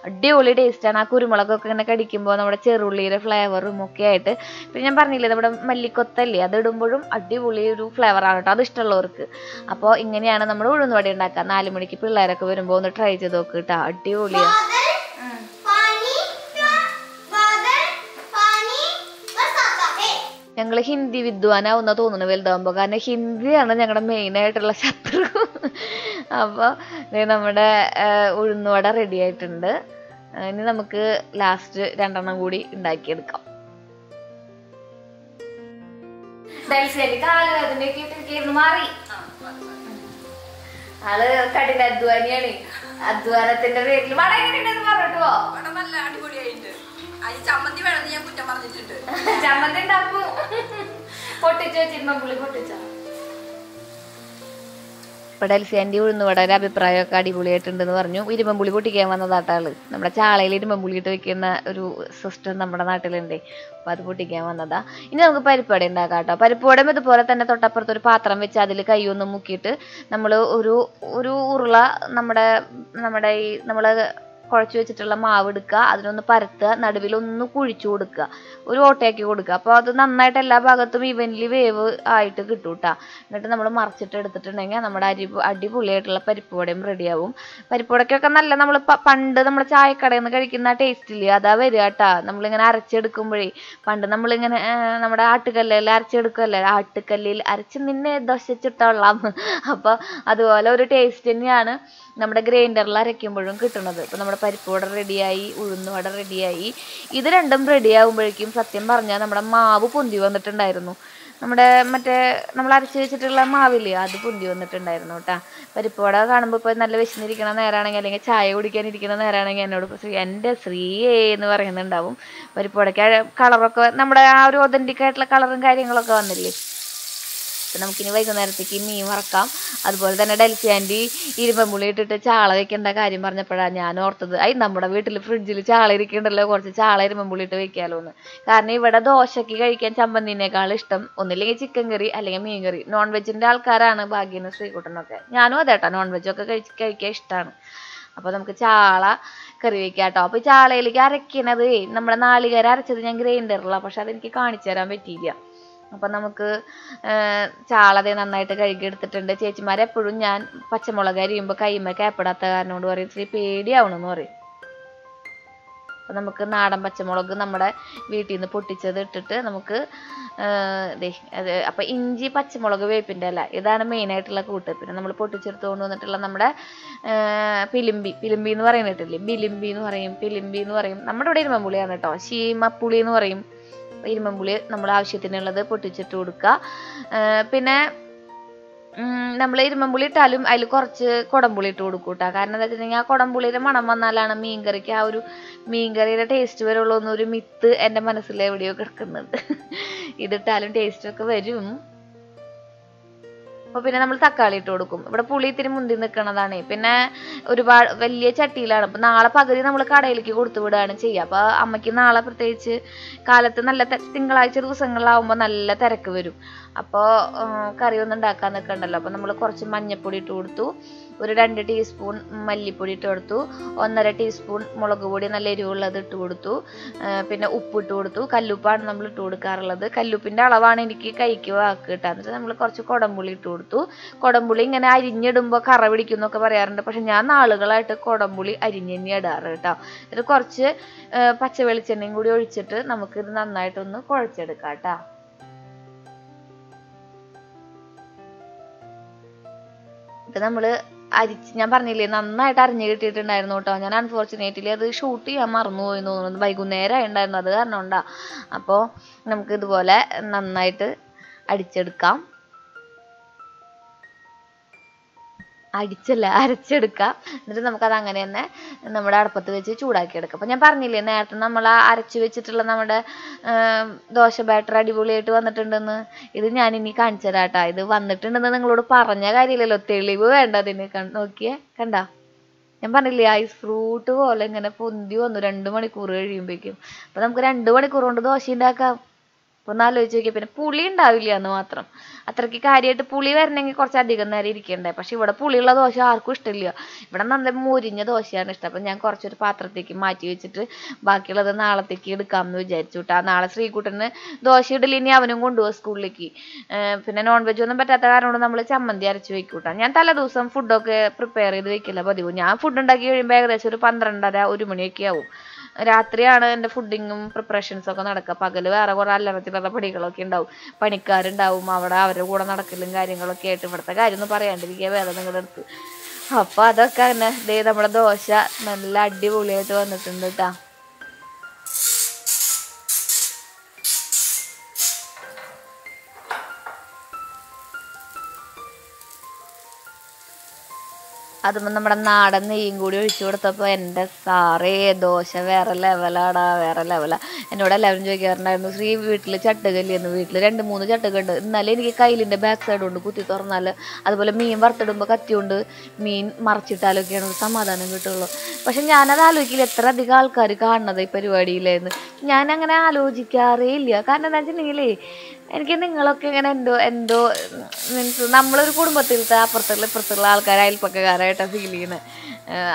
Speaker 1: അടിപൊളി ടേസ്റ്റാണ് ആ കുരുമുളകൊക്കെ ഇങ്ങനെ കടിക്കുമ്പോൾ നമ്മുടെ ചെറുള്ളിയുടെ ഫ്ലേവറും ഒക്കെ ആയിട്ട്. പിന്നെ ഞാൻ പറഞ്ഞില്ലേ നമ്മുടെ മല്ലിക്കൊത്തല്ലേ അത് ഇടുമ്പോഴും അടിപൊളി ഒരു ഫ്ലേവറാണ് കേട്ടോ. അത് ഇഷ്ടമുള്ളവർക്ക്. അപ്പോൾ ഇങ്ങനെയാണ് നമ്മൾ ഉഴുന്നുവട ഉണ്ടാക്കുക. നാല് മണിക്ക് പിള്ളേരൊക്കെ വരുമ്പോൾ ഒന്ന് ട്രൈ ചെയ്ത് നോക്ക് കേട്ടോ. അടിപൊളിയാണ് ഞങ്ങൾ ഹിന്ദി വിദ്വാനാവുന്ന തോന്നുന്നു വലുതാവുമ്പോൾ കാരണം ഹിന്ദിയാണ് ഞങ്ങളുടെ മെയിൻ ആയിട്ടുള്ള ശത്രു. അപ്പോൾ നമ്മുടെ ഉഴുന്നുവട റെഡി ആയിട്ടുണ്ട്. ഇനി നമുക്ക് ലാസ്റ്റ് രണ്ടെണ്ണം കൂടി ഉണ്ടാക്കിയെടുക്കാം. മാറി. ആൾ കഠിന അധ്വാനിയാണ് അധ്വാനത്തിന്റെ പേരിൽ വട എങ്ങനെയുണ്ടെന്ന് പറഞ്ഞിട്ടോ
Speaker 3: അടിപൊളിയായിട്ട് അതിന് ചമ്മന്തി വേണമെന്ന് ഞാൻ കുറ്റം പറഞ്ഞിട്ടുണ്ട്.
Speaker 1: ചമ്മന്തി ഉണ്ടാക്കും. പൊട്ടിച്ചു വെച്ചിരുമ്പോ പുള്ളി പൊട്ടിച്ചോ? ഇവിടെ എൽസിയാന്റെ അഭിപ്രായമൊക്കെ അടിപൊളിയായിട്ടുണ്ടെന്ന് പറഞ്ഞു. ഇരുമ്പമ്പുളി പൊട്ടിക്കാൻ വന്നതാട്ടാൾ നമ്മുടെ ചാളയിൽ ഇരുമ്പമ്പുളി ഇട്ട് വെക്കുന്ന ഒരു സിസ്റ്റം നമ്മുടെ നാട്ടിലുണ്ട്. അപ്പൊ അത് പൊട്ടിക്കാൻ വന്നതാ. ഇനി നമുക്ക് പരിപ്പുവട ഉണ്ടാക്കാം കേട്ടോ പരിപ്പുവടയും ഇതുപോലെ തന്നെ തൊട്ടപ്പുറത്ത് ഒരു പാത്രം വെച്ച് അതിൽ കൈയൊന്ന് മുക്കിയിട്ട് നമ്മൾ ഒരു ഒരു ഉരുള നമ്മുടെ നമ്മുടെ ഈ നമ്മൾ കുഴച്ച് വെച്ചിട്ടുള്ള മാവ് എടുക്കുക അതിനൊന്ന് പരത്തുക നടുവിലൊന്ന് കുഴിച്ചു കൊടുക്കുക ഒരു ഓട്ടയാക്കി കൊടുക്കുക. അപ്പോൾ അത് നന്നായിട്ട് എല്ലാ ഭാഗത്തും ഇവൻലി വേവ് ആയിട്ട് കിട്ടും കേട്ടോ എന്നിട്ട് നമ്മൾ മറിച്ചിട്ട് എടുത്തിട്ടുണ്ടെങ്കിൽ നമ്മുടെ അരി അടിപൊളിയായിട്ടുള്ള പരിപ്പ് വടയും റെഡിയാവും പരിപ്പ് വടയ്ക്കൊക്കെ നല്ല നമ്മൾ പണ്ട് നമ്മൾ ചായക്കടയിൽ നിന്ന് കഴിക്കുന്ന ടേസ്റ്റില്ലേ അതാ വരിക കേട്ടോ നമ്മളിങ്ങനെ അരച്ചെടുക്കുമ്പോഴേ പണ്ട് നമ്മളിങ്ങനെ നമ്മുടെ ആട്ടുകല്ലിൽ അരച്ചെടുക്കുമല്ലേ ആട്ടുകല്ലിൽ അരച്ച് നിന്നെ ചുട്ടോളാം അപ്പോൾ അതുപോലെ ഒരു ടേസ്റ്റ് തന്നെയാണ് നമ്മുടെ ഗ്രൈൻഡറിൽ അരയ്ക്കുമ്പോഴും കിട്ടുന്നത്. ഇപ്പം നമ്മുടെ പരിപ്പ് വട റെഡിയായി ഉഴുന്നുവട റെഡിയായി ഇത് രണ്ടും റെഡിയാകുമ്പോഴേക്കും സത്യം പറഞ്ഞാൽ നമ്മുടെ മാവ് പൊന്തി വന്നിട്ടുണ്ടായിരുന്നു. നമ്മുടെ മറ്റേ നമ്മൾ അരച്ച് വെച്ചിട്ടുള്ള മാവില്ലേ അത് പൊന്തി വന്നിട്ടുണ്ടായിരുന്നു കേട്ടോ പരിപ്പ് വട കാണുമ്പോൾ ഇപ്പോൾ നല്ല വിശന്നിരിക്കണ നേരാണെങ്കിൽ അല്ലെങ്കിൽ ചായ കുടിക്കാനിരിക്കുന്ന നേരാണെങ്കിൽ എന്നോട് എന്റെ ശ്രീയേ എന്ന് പറയുന്നുണ്ടാവും. പരിപ്പ് വടയ്ക്ക് കളറൊക്കെ നമ്മുടെ ആ ഒരു ഒതന്റിക് ആയിട്ടുള്ള കളറും കാര്യങ്ങളൊക്കെ വന്നില്ലേ? അപ്പം നമുക്കിനി വൈകുന്നേരത്തേക്ക് മീൻ വറക്കാം. അതുപോലെ തന്നെ ഡൽഹി ആന്റി ഇരുമ്പമ്പുളി ഇട്ടിട്ട് ചാള വെക്കേണ്ട കാര്യം പറഞ്ഞപ്പോഴാണ് ഞാൻ ഓർത്തത്. ഐ നമ്മുടെ വീട്ടിൽ ഫ്രിഡ്ജിൽ ചാള ഇരിക്കണ്ടല്ലോ കുറച്ച് ചാള ഇരുമ്പമ്പുളി ഇട്ട് വയ്ക്കാമല്ലോ എന്ന് കാരണം ഇവിടെ ദോശയ്ക്ക് കഴിക്കാൻ ചമ്മന്തിനേക്കാൾ ഇഷ്ടം ഒന്നില്ലെങ്കിൽ ചിക്കൻ കറി അല്ലെങ്കിൽ മീൻ കറി. നോൺ വെജിന്റെ ആൾക്കാരാണ് ഭാഗ്യന് ശ്രീകുട്ടനൊക്കെ. ഞാനും അതേട്ടാ നോൺ വെജൊക്കെ കഴിച്ച് കഴിക്കാൻ ഇഷ്ടമാണ് അപ്പോൾ നമുക്ക് ചാള കറി വെക്കാം കേട്ടോ അപ്പോൾ ചാളയിലേക്ക് അരയ്ക്കണത് നമ്മുടെ നാളികേരം അരച്ചത് ഞാൻ ഗ്രൈൻഡറിലാണ് പക്ഷെ അതെനിക്ക് കാണിച്ചു തരാൻ പറ്റിയില്ല. അപ്പം നമുക്ക് ഏർ ചാള നന്നായിട്ട് കഴുകി എടുത്തിട്ടുണ്ട്. ചേച്ചിമാർ എപ്പോഴും ഞാൻ പച്ചമുളക് അരിയുമ്പോൾ കൈമ കേപ്പിടാത്ത കാരണം കൊണ്ട് പറയും ഇച്ചിരി പേടിയാവണമെന്ന് പറയും. അപ്പം നമുക്ക് നാടൻ പച്ചമുളക് നമ്മുടെ വീട്ടിൽ നിന്ന് പൊട്ടിച്ചത് ഇട്ടിട്ട് നമുക്ക് അപ്പം ഇഞ്ചി പച്ചമുളക് വേപ്പിന്റെ അല്ല ഇതാണ് മെയിനായിട്ടുള്ള കൂട്ട്. പിന്നെ നമ്മൾ പൊട്ടിച്ചെടുത്ത് കൊണ്ടുവന്നിട്ടുള്ള നമ്മുടെ ഏർ പിലിമ്പി. പിലിമ്പി എന്ന് പറയുന്നിട്ടില്ലേ ബിലിമ്പി എന്ന് പറയും പിലിമ്പി എന്ന് പറയും. നമ്മുടെ ഇവിടെ ഇരുമ്പുളിയാണ് കേട്ടോ. ശീമപ്പുളി എന്ന് പറയും. ഇരുമ്പുളി നമ്മൾ ആവശ്യത്തിനുള്ളത് പൊട്ടിച്ചിട്ട് കൊടുക്കുക. പിന്നെ നമ്മൾ ഇരുമ്പുളി ഇട്ടാലും അതിൽ കുറച്ച് കുടംപുളി ഇട്ട് കൊടുക്കും കേട്ടോ. കാരണം എന്താ വെച്ചിട്ടുണ്ടെങ്കിൽ ആ കുടംപുളിയുടെ മണം വന്നാലാണ് മീൻകറിക്ക് ആ ഒരു മീൻകറിയുടെ ടേസ്റ്റ് വരുള്ളൂ എന്നൊരു മിത്ത് എന്റെ മനസ്സിൽ എവിടെയോ കിടക്കുന്നുണ്ട്. ഇതിട്ടാലും ടേസ്റ്റ് ഒക്കെ വരും. അപ്പോൾ പിന്നെ നമ്മൾ തക്കാളി ഇട്ട് കൊടുക്കും. ഇവിടെ പുളി ഇത്തിരി മുന്തി നിൽക്കണതാണ് പിന്നെ ഒരുപാട് വലിയ ചട്ടിയിലാണ്. അപ്പോൾ നാളെ പകുതി നമ്മൾ കടയിലേക്ക് കൊടുത്തു വിടുകയാണ് ചെയ്യുക. അപ്പോൾ അമ്മയ്ക്ക് നാളെ പ്രത്യേകിച്ച് കാലത്ത് നല്ല തിങ്കളാഴ്ച ദിവസങ്ങളിലാവുമ്പോൾ നല്ല തിരക്ക് വരും. അപ്പോൾ കറി ഒന്നും ഉണ്ടാക്കാൻ നിൽക്കണ്ടല്ലോ അപ്പോൾ നമ്മൾ കുറച്ച് മഞ്ഞപ്പൊടി ഇട്ട് കൊടുത്തു. ഒരു രണ്ട് ടീസ്പൂൺ മല്ലിപ്പൊടി ഇട്ട് കൊടുത്തു. ഒന്നര ടീസ്പൂൺ മുളക് പൊടി നല്ല എരിവുള്ളത് ഇട്ട് കൊടുത്തു. പിന്നെ ഉപ്പ് ഇട്ട് കൊടുത്തു. കല്ലുപ്പാണ് നമ്മൾ ഇട്ട് കൊടുക്കാറുള്ളത്. കല്ലുപ്പിന്റെ അളവാണ് എനിക്ക് കൈക്ക് വാക്ക് കിട്ടുക എന്നിട്ട് നമ്മൾ കുറച്ച് കുടംപുളി ഇട്ട് കൊടുത്തു. കുടംപുളി ഇങ്ങനെ അരിഞ്ഞിടുമ്പോൾ കറ പിടിക്കും എന്നൊക്കെ പറയാറുണ്ട്. പക്ഷെ ഞാൻ നാളുകളായിട്ട് കുടംപുളി അരിഞ്ഞ് തന്നെ ഇടാറ് കേട്ടോ. എന്നിട്ട് കുറച്ച് പച്ച വെളിച്ചെണ്ണയും കൂടി ഒഴിച്ചിട്ട് നമുക്കിത് നന്നായിട്ടൊന്ന് കുഴച്ചെടുക്കാം കേട്ടോ. ഇപ്പൊ നമ്മൾ അരിച്ച് ഞാൻ പറഞ്ഞില്ലേ നന്നായിട്ട് അരിഞ്ഞു കിട്ടിയിട്ടുണ്ടായിരുന്നു കേട്ടോ. ഞാൻ അൺഫോർച്ചുനേറ്റ്ലി അത് ഷൂട്ട് ചെയ്യാൻ മറന്നുപോയി തോന്നുന്നു. വൈകുന്നേരം ഉണ്ടായിരുന്നു. അത് കാരണം കൊണ്ടാ. അപ്പോൾ നമുക്ക് ഇതുപോലെ നന്നായിട്ട് അടിച്ചെടുക്കാം അടിച്ചല്ല അരച്ചെടുക്കാം. എന്നിട്ട് നമുക്കത് അങ്ങനെ തന്നെ നമ്മുടെ അടുപ്പത്ത് വെച്ച് ചൂടാക്കി എടുക്കാം അപ്പോൾ ഞാൻ പറഞ്ഞില്ലേ നേരത്തെ നമ്മൾ ആ അരച്ച് വെച്ചിട്ടുള്ള നമ്മുടെ ദോശ ബാറ്റർ അടിപൊളിയായിട്ട് വന്നിട്ടുണ്ടെന്ന്. ഇത് ഞാൻ ഇനി കാണിച്ചു തരാം. ഇത് വന്നിട്ടുണ്ടെന്ന് നിങ്ങളോട് പറഞ്ഞ കാര്യമില്ലല്ലോ. തെളിവ് വേണ്ട അതിന്. നോക്കിയേ കണ്ട? ഞാൻ പറഞ്ഞില്ലേ ഐസ് ഫ്രൂട്ട് പോലെ ഇങ്ങനെ പൊന്തി വന്നു. രണ്ട് മണിക്കൂർ കഴിയുമ്പോഴേക്കും അപ്പൊ നമുക്ക് രണ്ട് മണിക്കൂർ കൊണ്ട് ദോശ ഉണ്ടാക്കാം. അപ്പൊ ഒന്ന് ആലോചിച്ച് നോക്കിയ പിന്നെ പുളി ഉണ്ടാവില്ല എന്ന് മാത്രം. അത്രയ്ക്ക് കാര്യമായിട്ട് പുളി വരണമെങ്കിൽ കുറച്ച് അധികം നേരം ഇരിക്കണ്ടേ. പക്ഷെ ഇവിടെ പുളിയുള്ള ദോശ ആർക്കും ഇഷ്ടമില്ല. ഇവിടെ നല്ല മുരിഞ്ഞ ദോശയാണ് ഇഷ്ടം. അപ്പം ഞാൻ കുറച്ചൊരു പാത്രത്തേക്ക് മാറ്റി വെച്ചിട്ട് ബാക്കിയുള്ളത് നാളത്തേക്ക് എടുക്കാമെന്ന് വിചാരിച്ചു കേട്ടോ. നാളെ ശ്രീകുട്ടന് ദോശ ഇഡലി ഇനി അവനും കൊണ്ടുപോകും സ്കൂളിലേക്ക്. പിന്നെ നോൺ വെജ് ഒന്നും പറ്റാത്ത കാരണം കൊണ്ട് നമ്മൾ ചമ്മന്തി അരച്ച് വെക്കും ഞാൻ തലേ ദിവസം ഫുഡൊക്കെ പ്രിപ്പയർ ചെയ്ത് വെക്കില്ല പതിവ്. ഞാൻ ഫുഡ് ഉണ്ടാക്കി കഴിയുമ്പോൾ ഏകദേശം ഒരു പന്ത്രണ്ടര ഒരു മണിയൊക്കെ ആവും. രാത്രിയാണ് എന്റെ ഫുഡിങ്ങും പ്രിപ്പറേഷൻസും ഒക്കെ നടക്കുക. പകൽ വേറെ കുറെ അല്ലറത്തിലുള്ള പണികളൊക്കെ ഉണ്ടാവും. പണിക്കാരുണ്ടാവും. അവിടെ അവരുടെ കൂടെ നടക്കലും കാര്യങ്ങളൊക്കെ ആയിട്ട് ഇവിടുത്തെ കാര്യം ഒന്നും പറയാണ്ടിരിക്കുക. വേറെ നിങ്ങളുടെ അടുത്ത് അപ്പൊ അതൊക്കെ തന്നെ. ദേ നമ്മുടെ ദോശ നല്ല അടിപൊളിയായിട്ട് വന്നിട്ടുണ്ട് കേട്ടാ അതുമ്പോൾ നമ്മുടെ നാടൻ നെയ്യും കൂടി ഒഴിച്ചു കൊടുത്തപ്പോൾ എന്റെ സാറേ ദോശ വേറെ ലെവലാടാ വേറെ ലെവലാ എന്നോട് എല്ലാവരും ചോദിക്കാറുണ്ടായിരുന്നു ശ്രീ വീട്ടിൽ ചട്ടുകല്ലിയെന്ന് വീട്ടിൽ രണ്ട് മൂന്ന് ചട്ടുകുണ്ട്. എന്നാലും എനിക്ക് കയ്യിലിന്റെ ബാക്ക് സൈഡ് കൊണ്ട് കുത്തി തുറന്നാൽ അതുപോലെ മീൻ വറുത്തിടുമ്പോൾ കത്തി കൊണ്ട് മീൻ മറിച്ചിട്ടാലൊക്കെയാണ് ഒരു സമാധാനം കിട്ടുള്ളൂ. പക്ഷെ ഞാനത് ആലോചിക്കില്ല എത്ര അധികം ആൾക്കാർ കാണുന്നത് ഈ പരിപാടിയിലായിരുന്നു ഞാനങ്ങനെ ആലോചിക്കാറേ ഇല്ല. കാരണം എന്താ വെച്ചിട്ടുണ്ടെങ്കിലേ എനിക്ക് നിങ്ങളൊക്കെ ഇങ്ങനെ എന്തോ എന്തോ മീൻസ് നമ്മളൊരു കുടുംബത്തിലത്തെ അപ്പുറത്തുള്ള ഇപ്പുറത്തുള്ള ആൾക്കാർ അയൽപ്പക്കക്കാരായിട്ടാണ് ഫീൽ ചെയ്യുന്നത്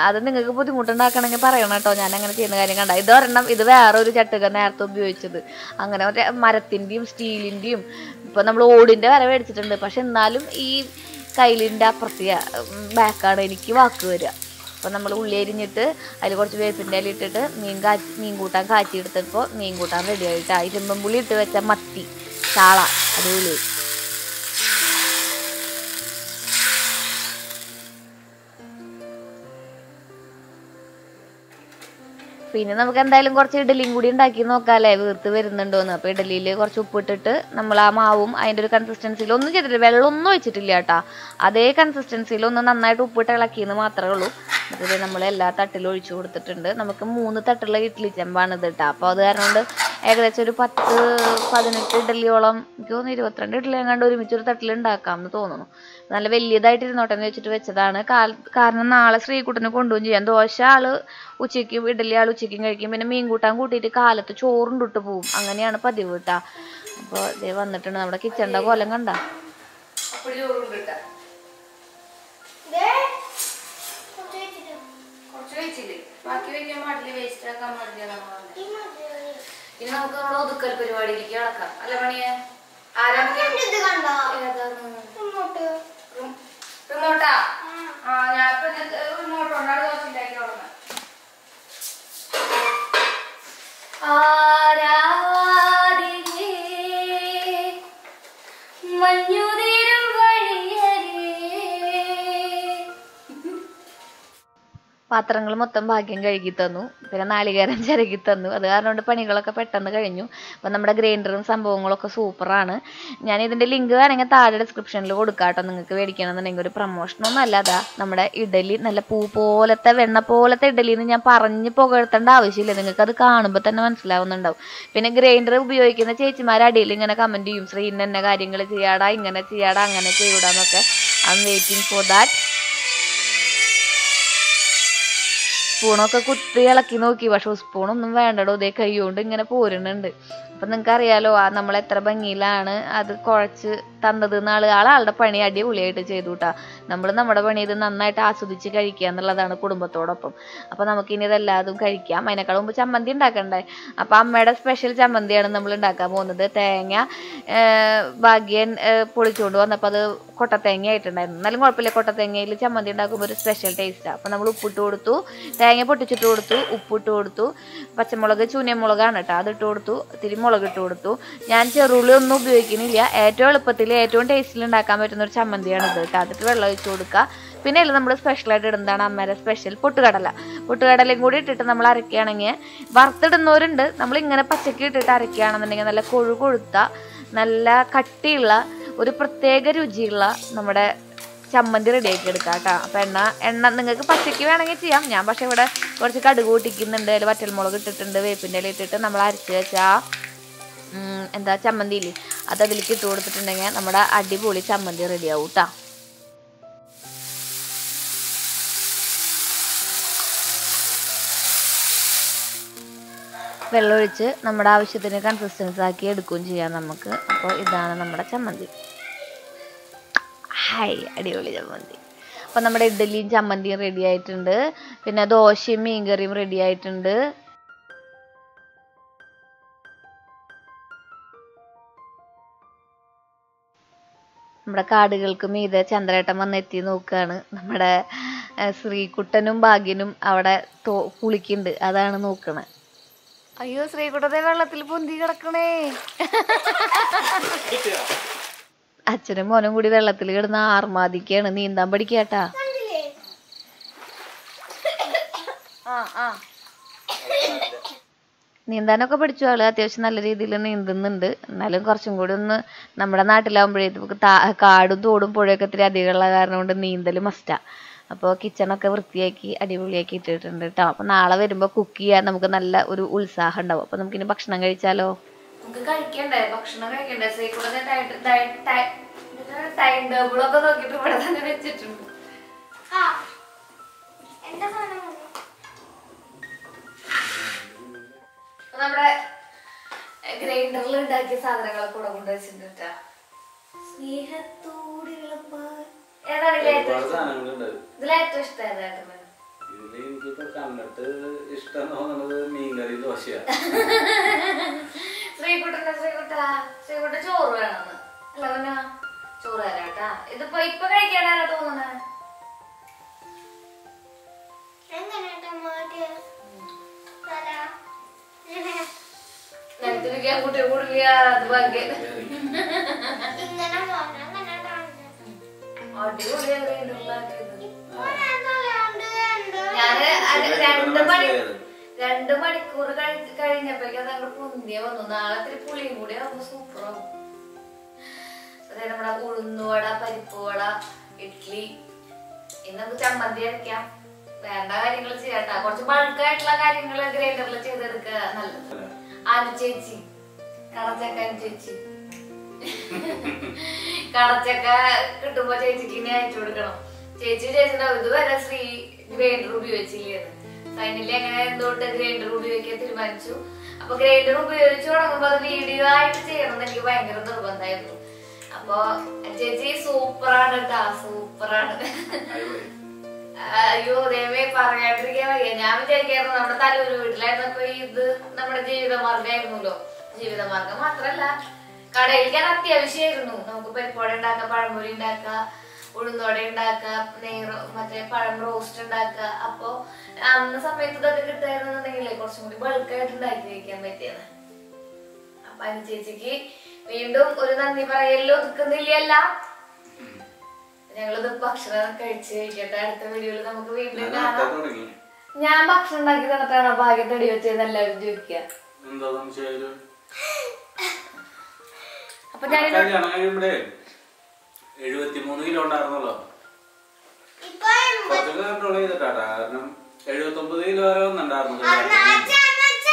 Speaker 1: അത് നിങ്ങൾക്ക് ബുദ്ധിമുട്ടുണ്ടാക്കണമെങ്കിൽ പറയണം കേട്ടോ. ഞാൻ അങ്ങനെ ചെയ്യുന്ന കാര്യം കണ്ട. ഇത് ഒരെണ്ണം ഇത് വേറെ ഒരു ചട്ടുക നേരത്തെ ഉപയോഗിച്ചത്. അങ്ങനെ മറ്റേ മരത്തിന്റെയും സ്റ്റീലിന്റെയും ഇപ്പം നമ്മൾ ഓടിന്റെ വര മേടിച്ചിട്ടുണ്ട്. പക്ഷെ എന്നാലും ഈ കയ്യിലിന്റെ അപ്പുറത്തെ ബാക്കാണ് എനിക്ക് വാക്ക് വരിക. അപ്പോൾ നമ്മൾ ഉള്ളി അരിഞ്ഞിട്ട് അതിൽ കുറച്ച് വേപ്പിന്റെ ഇല ഇട്ടിട്ട് മീൻ കാച്ചി മീൻ കൂട്ടാൻ കാച്ചി എടുത്തപ്പോൾ മീൻ കൂട്ടാൻ റെഡി ആയിട്ട്. ആ പുളി ഇട്ട് വെച്ച മത്തി. ചാള അടിപൊളി. പിന്നെ നമുക്ക് എന്തായാലും കുറച്ച് ഇഡലിയും കൂടി ഉണ്ടാക്കി നോക്കാല്ലേ? വീർത്ത് വരുന്നുണ്ടോന്ന്. അപ്പോൾ ഇഡലിയിൽ കുറച്ച് ഉപ്പിട്ടിട്ട് നമ്മൾ ആ മാവും അതിന്റെ ഒരു കൺസിസ്റ്റൻസിയിൽ ഒന്നും ചെയ്തിട്ടില്ല. വെള്ളം ഒന്നും ഒഴിച്ചിട്ടില്ല കേട്ടാ. അതേ കൺസിസ്റ്റൻസിയിൽ ഒന്ന് നന്നായിട്ട് ഉപ്പിട്ട് ഇളക്കിയെന്ന് മാത്രമേ ഉള്ളൂ. ഇത് നമ്മൾ എല്ലാ തട്ടിലും ഒഴിച്ചു കൊടുത്തിട്ടുണ്ട്. നമുക്ക് മൂന്ന് തട്ടുള്ള ഇഡ്ഡലി ചെമ്പാണ് ഇത് കേട്ടോ. അപ്പോൾ അത് കാരണം കൊണ്ട് ഏകദേശം ഒരു പത്ത് പതിനെട്ട് ഇഡലിയോളം എനിക്ക് തോന്നുന്നു ഇരുപത്തിരണ്ട് ഇഡലി എങ്ങാണ്ട് ഒരുമിച്ച് ഒരു തട്ടിൽ ഉണ്ടാക്കാം എന്ന് തോന്നുന്നു. നല്ല വലിയതായിട്ട് ഇരുന്നോട്ടെ എന്ന് വെച്ചിട്ട് വെച്ചതാണ്. കാരണം നാളെ ശ്രീകുട്ടനെ കൊണ്ടുപോകും ചെയ്യാം. ദോശ ആൾ ഉച്ചയ്ക്കും ഇഡ്ഡലി ആൾ ഉച്ചയ്ക്കും കഴിക്കും. പിന്നെ മീൻ കൂട്ടാൻ കൂട്ടിയിട്ട് കാലത്ത് ചോറും തൊട്ട് പോവും. അങ്ങനെയാണ് പതിവ് കേട്ടാ. അപ്പോൾ ഇതേ വന്നിട്ടുണ്ട് നമ്മുടെ കിച്ചണിന്റെ കൊലം കണ്ട.
Speaker 3: ബാക്കി വെക്കാൻ പാടില്ല? വേസ്റ്റ് ആക്കാൻ പാടില്ല? നമ്മൾ
Speaker 2: മതി.
Speaker 3: ഇനി നമുക്ക് നമ്മുടെ ഒതുക്കൽ പരിപാടിയിലേക്ക് കിടക്കാം. അല്ല മണിയെ? ആരാ
Speaker 2: ഇങ്ങോട്ട്.
Speaker 3: റിമോട്ടാ. ആ. ഞാൻ ഇപ്പൊ റിമോട്ട് കൊണ്ടാണ് ദോശ ഉണ്ടാക്കി തുടങ്ങാം ആരാധികേ
Speaker 1: പാത്രങ്ങൾ മൊത്തം ഭാഗ്യം കഴുകി തന്നു. പിന്നെ നാളികേരം ചിരകി തന്നു. അത് കാരണം കൊണ്ട് പണികളൊക്കെ പെട്ടെന്ന് കഴിഞ്ഞു. അപ്പം നമ്മുടെ ഗ്രൈൻഡറും സംഭവങ്ങളൊക്കെ സൂപ്പറാണ്. ഞാൻ ഇതിന്റെ ലിങ്ക് വേണമെങ്കിൽ താഴെ ഡിസ്ക്രിപ്ഷനിൽ കൊടുക്കാം കേട്ടോ. നിങ്ങൾക്ക് മേടിക്കണമെന്നുണ്ടെങ്കിൽ ഒരു പ്രൊമോഷനൊന്നും അല്ലാതാ നമ്മുടെ ഇഡലി നല്ല പൂ പോലത്തെ വെണ്ണ പോലത്തെ ഇഡലി എന്ന് ഞാൻ പറഞ്ഞ് പുകഴ്ത്തേണ്ട ആവശ്യമില്ല. നിങ്ങൾക്ക് അത് കാണുമ്പോൾ തന്നെ മനസ്സിലാവുന്നുണ്ടാവും. പിന്നെ ഗ്രൈൻഡർ ഉപയോഗിക്കുന്ന ചേച്ചിമാർ അടിയിൽ ഇങ്ങനെ കമന്റ് ചെയ്യും. ശ്രീ ഇന്ന കാര്യങ്ങൾ ചെയ്യാടാ ഇങ്ങനെ ചെയ്യാടാ അങ്ങനെ ചെയ്യൂടാന്നൊക്കെ. I M waiting for that സ്പൂണൊക്കെ കുത്തി ഇളക്കി നോക്കി. പക്ഷെ സ്പൂണൊന്നും വേണ്ടടോ. ഇതേ കൈ കൊണ്ട് ഇങ്ങനെ പോരുന്നുണ്ട്. അപ്പൊ നിങ്ങൾക്ക് അറിയാലോ ആ നമ്മൾ എത്ര ഭംഗിയിലാണ് അത് കുഴച്ച് തന്നത് നാൾ ആളുടെ പണി അടിപൊളിയായിട്ട് ചെയ്തു കൂട്ടാ നമ്മൾ നമ്മുടെ പണി ഇത് നന്നായിട്ട് ആസ്വദിച്ച് കഴിക്കുക എന്നുള്ളതാണ് കുടുംബത്തോടൊപ്പം. അപ്പൊ നമുക്കിനി ഇതെല്ലാതും കഴിക്കാം. അതിനേക്കാൾ മുമ്പ് ചമ്മന്തി ഉണ്ടാക്കണ്ടേ? അപ്പൊ അമ്മയുടെ സ്പെഷ്യൽ ചമ്മന്തിയാണ് നമ്മൾ ഉണ്ടാക്കാൻ പോകുന്നത്. തേങ്ങ ഭാഗ്യൻ പൊളിച്ചുകൊണ്ട് വന്നപ്പോൾ അത് കൊട്ടത്തേങ്ങ ആയിട്ടുണ്ടായിരുന്നു. എന്നാലും കുഴപ്പമില്ല കൊട്ടത്തേങ്ങയിൽ ചമ്മന്തി ഉണ്ടാക്കുമ്പോൾ ഒരു സ്പെഷ്യൽ ടേസ്റ്റാണ് അപ്പോൾ നമ്മൾ ഉപ്പിട്ട് കൊടുത്തു തേങ്ങ പൊട്ടിച്ചിട്ട് കൊടുത്തു ഉപ്പിട്ട് കൊടുത്തു പച്ചമുളക് ചൂനിയമുളകാണ് കേട്ടോ അതിട്ട് കൊടുത്തു ഇത്തിരി മുളക് ഇട്ട് കൊടുത്തു. ഞാൻ ചെറുള്ളി ഒന്നും ഉപയോഗിക്കുന്നില്ല. ഏറ്റവും എളുപ്പത്തിൽ ഏറ്റവും ടേസ്റ്റിൽ ഉണ്ടാക്കാൻ പറ്റുന്ന ഒരു ചമ്മന്തിയാണ് ഇത് കേട്ടോ. അതിട്ട് വെള്ളം ഒഴിച്ച് കൊടുക്കുക. പിന്നെ അതിൽ നമ്മൾ സ്പെഷ്യലായിട്ട് ഇടുന്നതാണ് അമ്മയുടെ സ്പെഷ്യൽ പൊട്ടുകടല. പൊട്ടുകടലയും കൂടി ഇട്ടിട്ട് നമ്മൾ അരക്കുകയാണെങ്കിൽ വറുത്തിടുന്നവരുണ്ട്. നമ്മൾ ഇങ്ങനെ പച്ചക്ക് ഇട്ടിട്ട് അരക്കുകയാണെന്നുണ്ടെങ്കിൽ നല്ല കൊഴു കൊഴുത്ത നല്ല കട്ടിയുള്ള ഒരു പ്രത്യേക രുചിയുള്ള നമ്മുടെ ചമ്മന്തി റെഡിയാക്കി എടുക്കാം കേട്ടോ. അപ്പം എണ്ണ എണ്ണ നിങ്ങൾക്ക് പച്ചയ്ക്ക് വേണമെങ്കിൽ ചെയ്യാം. ഞാൻ പക്ഷേ ഇവിടെ കുറച്ച് കടുക് കൂട്ടിക്കുന്നുണ്ട്. അതിൽ വറ്റൽമുളക് ഇട്ടിട്ടുണ്ട് വേപ്പിന്റെ ഇല ഇട്ടിട്ട് നമ്മൾ അരച്ച് വെച്ചാൽ എന്താ ചമ്മന്തിയില്ലേ അത് അതിലേക്ക് ഇട്ട് കൊടുത്തിട്ടുണ്ടെങ്കിൽ നമ്മുടെ അടിപൊളി ചമ്മന്തി റെഡിയാവും കേട്ടോ വെള്ളമൊഴിച്ച് നമ്മുടെ ആവശ്യത്തിന് കൺസിസ്റ്റൻസ് ആക്കി എടുക്കുകയും ചെയ്യാം നമുക്ക്. അപ്പോൾ ഇതാണ് നമ്മുടെ ചമ്മന്തി. ഹായ് അടിപൊളി ചമ്മന്തി. അപ്പോൾ നമ്മുടെ ഇഡ്ഡലിയും ചമ്മന്തിയും റെഡി ആയിട്ടുണ്ട്. പിന്നെ ദോശയും മീൻകറിയും റെഡി ആയിട്ടുണ്ട്. നമ്മുടെ കാടുകൾക്ക് മീതെ ചന്ദ്രേട്ടൻ വന്ന് എത്തി നോക്കുകയാണ് നമ്മുടെ ശ്രീകുട്ടനും ഭാഗ്യനും അവിടെ തോ കുളിക്കുന്നുണ്ട്. അതാണ് നോക്കണേ. അയ്യോ ശ്രീകുട്ടത്തെ വെള്ളത്തിൽ പൊന്തി കിടക്കണേ. അച്ഛനും മോനും കൂടി വെള്ളത്തിൽ കിടന്ന് ആർമാദിക്കാണ് നീന്താൻ പഠിക്കാട്ടാ? ആ ആ. നീന്താനൊക്കെ പഠിച്ചു ആൾ. അത്യാവശ്യം നല്ല രീതിയിൽ നീന്തുന്നുണ്ട്. എന്നാലും കുറച്ചും കൂടി ഒന്ന് നമ്മുടെ നാട്ടിലാവുമ്പോഴേക്ക് കാടും തോടും പുഴയൊക്കെ ഇത്തിരി അധികമുള്ള കാരണം കൊണ്ട് നീന്തൽ മസ്റ്റാ അപ്പോൾ കിച്ചണൊക്കെ വൃത്തിയാക്കി അടിപൊളിയാക്കി ഇട്ടിട്ടുണ്ട് കേട്ടോ അപ്പോൾ നാളെ വരുമ്പോൾ കുക്ക് ചെയ്യാൻ നമുക്ക് നല്ല ഒരു ഉത്സാഹം ഉണ്ടാവും. അപ്പോൾ നമുക്കിനി ഭക്ഷണം കഴിച്ചാലോ?
Speaker 3: നമുക്ക് കഴിക്കണ്ടേ? ഭക്ഷണം കഴിക്കണ്ടേ? ടൈം ടേബിളൊക്കെ നോക്കിയിട്ട് ഇവിടെ തന്നെ വെച്ചിട്ടുണ്ട്.
Speaker 2: ആ.
Speaker 3: നമ്മുടെ ഗ്രൈൻഡറിൽ
Speaker 1: ഉണ്ടാക്കിയ സാധനങ്ങളൊക്കെ കൂടെ കൊണ്ട് വെച്ചിട്ടുണ്ട് വിളമ്പാൻ ഏതാണ് ഇതിൽ ഏറ്റവും
Speaker 4: ഒരുപാട്
Speaker 1: ഇഷ്ടം?
Speaker 4: സാധനങ്ങളുണ്ട്.
Speaker 1: ഇതിൽ ഏറ്റവും ഇഷ്ടം ഏതായിട്ട്
Speaker 4: ഇതിൽ എനിക്കിപ്പോ കണ്ടിട്ട് ഇഷ്ടം തോന്നുന്നത് മീൻകറി ദോശയാ.
Speaker 1: ശ്രീകുട്ടന്റെ ശ്രീകുട്ട? ശ്രീകുട്ട ചോറ് വേണമെന്ന്. അല്ല പിന്നെ ചോറ് തരാട്ടാ ഇതിപ്പോ ഇപ്പൊ കഴിക്കാനാരാ തോന്നണേ? നിലത്ത് വിൽക്കാൻ കുട്ടി കൂടില്ല അത് ഭാഗ്യം
Speaker 4: ഞാൻ
Speaker 1: രണ്ട് മണി രണ്ട്. മണിക്കൂർ കഴി- കഴിഞ്ഞപ്പോഴേക്കും അത് അങ്ങോട്ട് പൊന്തിയ വന്നു. നാളെ ഇത്തിരി പുളിയും കൂടി ആവുമ്പോ സൂപ്പറാവും. അതെ നമ്മുടെ ഉഴുന്നുവട പരിപ്പുവട ഇഡ്ഡലി ഇന്ന് നമുക്ക് ചമ്മന്തി അരയ്ക്കാം വേണ്ട കാര്യങ്ങൾ ചെയ്യട്ടാ കുറച്ച് ബൾക്കായിട്ടുള്ള കാര്യങ്ങൾ ഗ്രൈൻഡറിൽ ചെയ്തെടുക്കുക നല്ലത്. ചേച്ചി? കടച്ചക്ക അനു ചേച്ചി. കടച്ചക്ക കിട്ടുമ്പോ ചേച്ചിക്ക് ഇനി അയച്ചു കൊടുക്കണം. ചേച്ചി ചേച്ചിന്റെ ഇതുവരെ ശ്രീ ഗ്രൈൻഡർ ഉപയോഗിച്ചില്ലേന്ന് ഫൈനലി അങ്ങനെ എന്തുകൊണ്ട് ഗ്രൈൻഡർ ഉപയോഗിക്കാൻ തീരുമാനിച്ചു. അപ്പൊ ഗ്രൈൻഡർ ഉപയോഗിച്ച് തുടങ്ങുമ്പോ അത് വീഡിയോ ആയിട്ട് ചെയ്യണം എന്ന് എനിക്ക് ഭയങ്കര നിർബന്ധമായിരുന്നു. അപ്പൊ ചേച്ചി സൂപ്പറാണ് കേട്ടാ സൂപ്പറാണ്. അയ്യോ ദേവേ പറയാണ്ടിരിക്കാൻ ഞാൻ വിചാരിക്കായിരുന്നു നമ്മുടെ തലൂര് വീട്ടിലായിരുന്നപ്പോ ഇത് നമ്മുടെ ജീവിതമാർഗമായിരുന്നല്ലോ ജീവിതമാർഗം മാത്രല്ല കടയിലേക്ക് അത്യാവശ്യമായിരുന്നു. നമുക്ക് പരിപ്പോടെ ഉണ്ടാക്കാം പഴംപൊരി ഉണ്ടാക്കാം ഉഴുന്നോട ഉണ്ടാക്കാം നെയ്റോ മറ്റേ പഴം റോസ്റ്റ് ഉണ്ടാക്കുക അപ്പൊ അന്ന് സമയത്ത് ഇതൊക്കെ കിട്ടായിരുന്നുണ്ടെങ്കിലേ കുറച്ചും കൂടി ബൾക്കായിട്ട് ഉണ്ടാക്കി വെക്കാൻ പറ്റിയത്. അപ്പൊ അനു ചേച്ചിക്ക് വീണ്ടും ഒരു നന്ദി പറയല്ലോ ഒതുക്കുന്നില്ല ഞങ്ങളിത് ഭക്ഷണം കഴിച്ച് കഴിക്കട്ടെ. അടുത്ത വീഡിയോയിൽ നമുക്ക് വീണ്ടും
Speaker 4: ഞാൻ
Speaker 1: കാണാം. ഞാൻ ഭക്ഷണം ഉണ്ടാക്കി തന്നിട്ടാണ് ഭാഗ്യം തടി വെച്ചതെന്ന് എല്ലാവരും ചോദിക്കുക.
Speaker 4: എന്താ
Speaker 1: അപ്പൊ ഞാൻ
Speaker 4: കല്യാണം എഴുപത്തിമൂന്ന് കിലോ ഉണ്ടായിരുന്നല്ലോ. കുറച്ചൊക്കെ കൺട്രോൾ ചെയ്തിട്ടാ കാരണം എഴുപത്തൊമ്പത് കിലോ വരെ വന്നിട്ടുണ്ടായിരുന്നു കുറച്ച്
Speaker 2: അച്ഛ.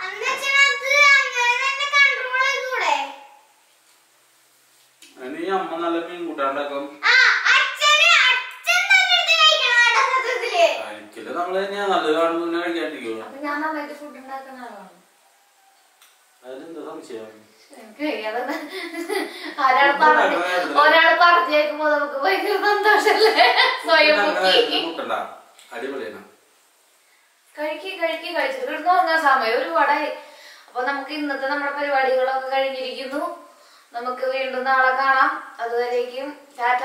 Speaker 2: അന്ന് അച്ഛനത് അങ്ങനെ തന്നെ control ചെയ്തൂടെ?
Speaker 4: അതിന് ഈ അമ്മ നല്ല മീൻ കൂട്ടാണ്ടാക്കും
Speaker 2: ആ, അച്ഛന് അച്ഛൻ തന്നെ എടുത്ത് കഴിക്കണം കേട്ടോ സത്യത്തിൽ.
Speaker 4: കഴിക്കൽ നമ്മൾ തന്നെയാ. നല്ലത് കാണുന്ന കഴിക്കാണ്ടിരിക്കുള്ളൂ. അതിലെന്താ സംശയം?
Speaker 1: ഒരാൾ പറഞ്ഞു ഒരാൾ പറഞ്ഞേക്കുമ്പോ നമുക്ക് ഭയങ്കര സന്തോഷല്ലേ? സ്വയം
Speaker 4: അടിപൊളിയാണ്
Speaker 1: കിടന്നു സമയം ഒരുപാടായി. അപ്പൊ നമുക്ക് ഇന്നത്തെ നമ്മുടെ പരിപാടികളൊക്കെ കഴിഞ്ഞിരിക്കുന്നു. നമുക്ക് വീണ്ടും നാളെ കാണാം. അതുവരേക്കും tata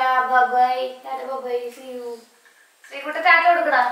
Speaker 1: bye tata bye see you ശ്രീകുട്ട tata കൊടുക്കടാ.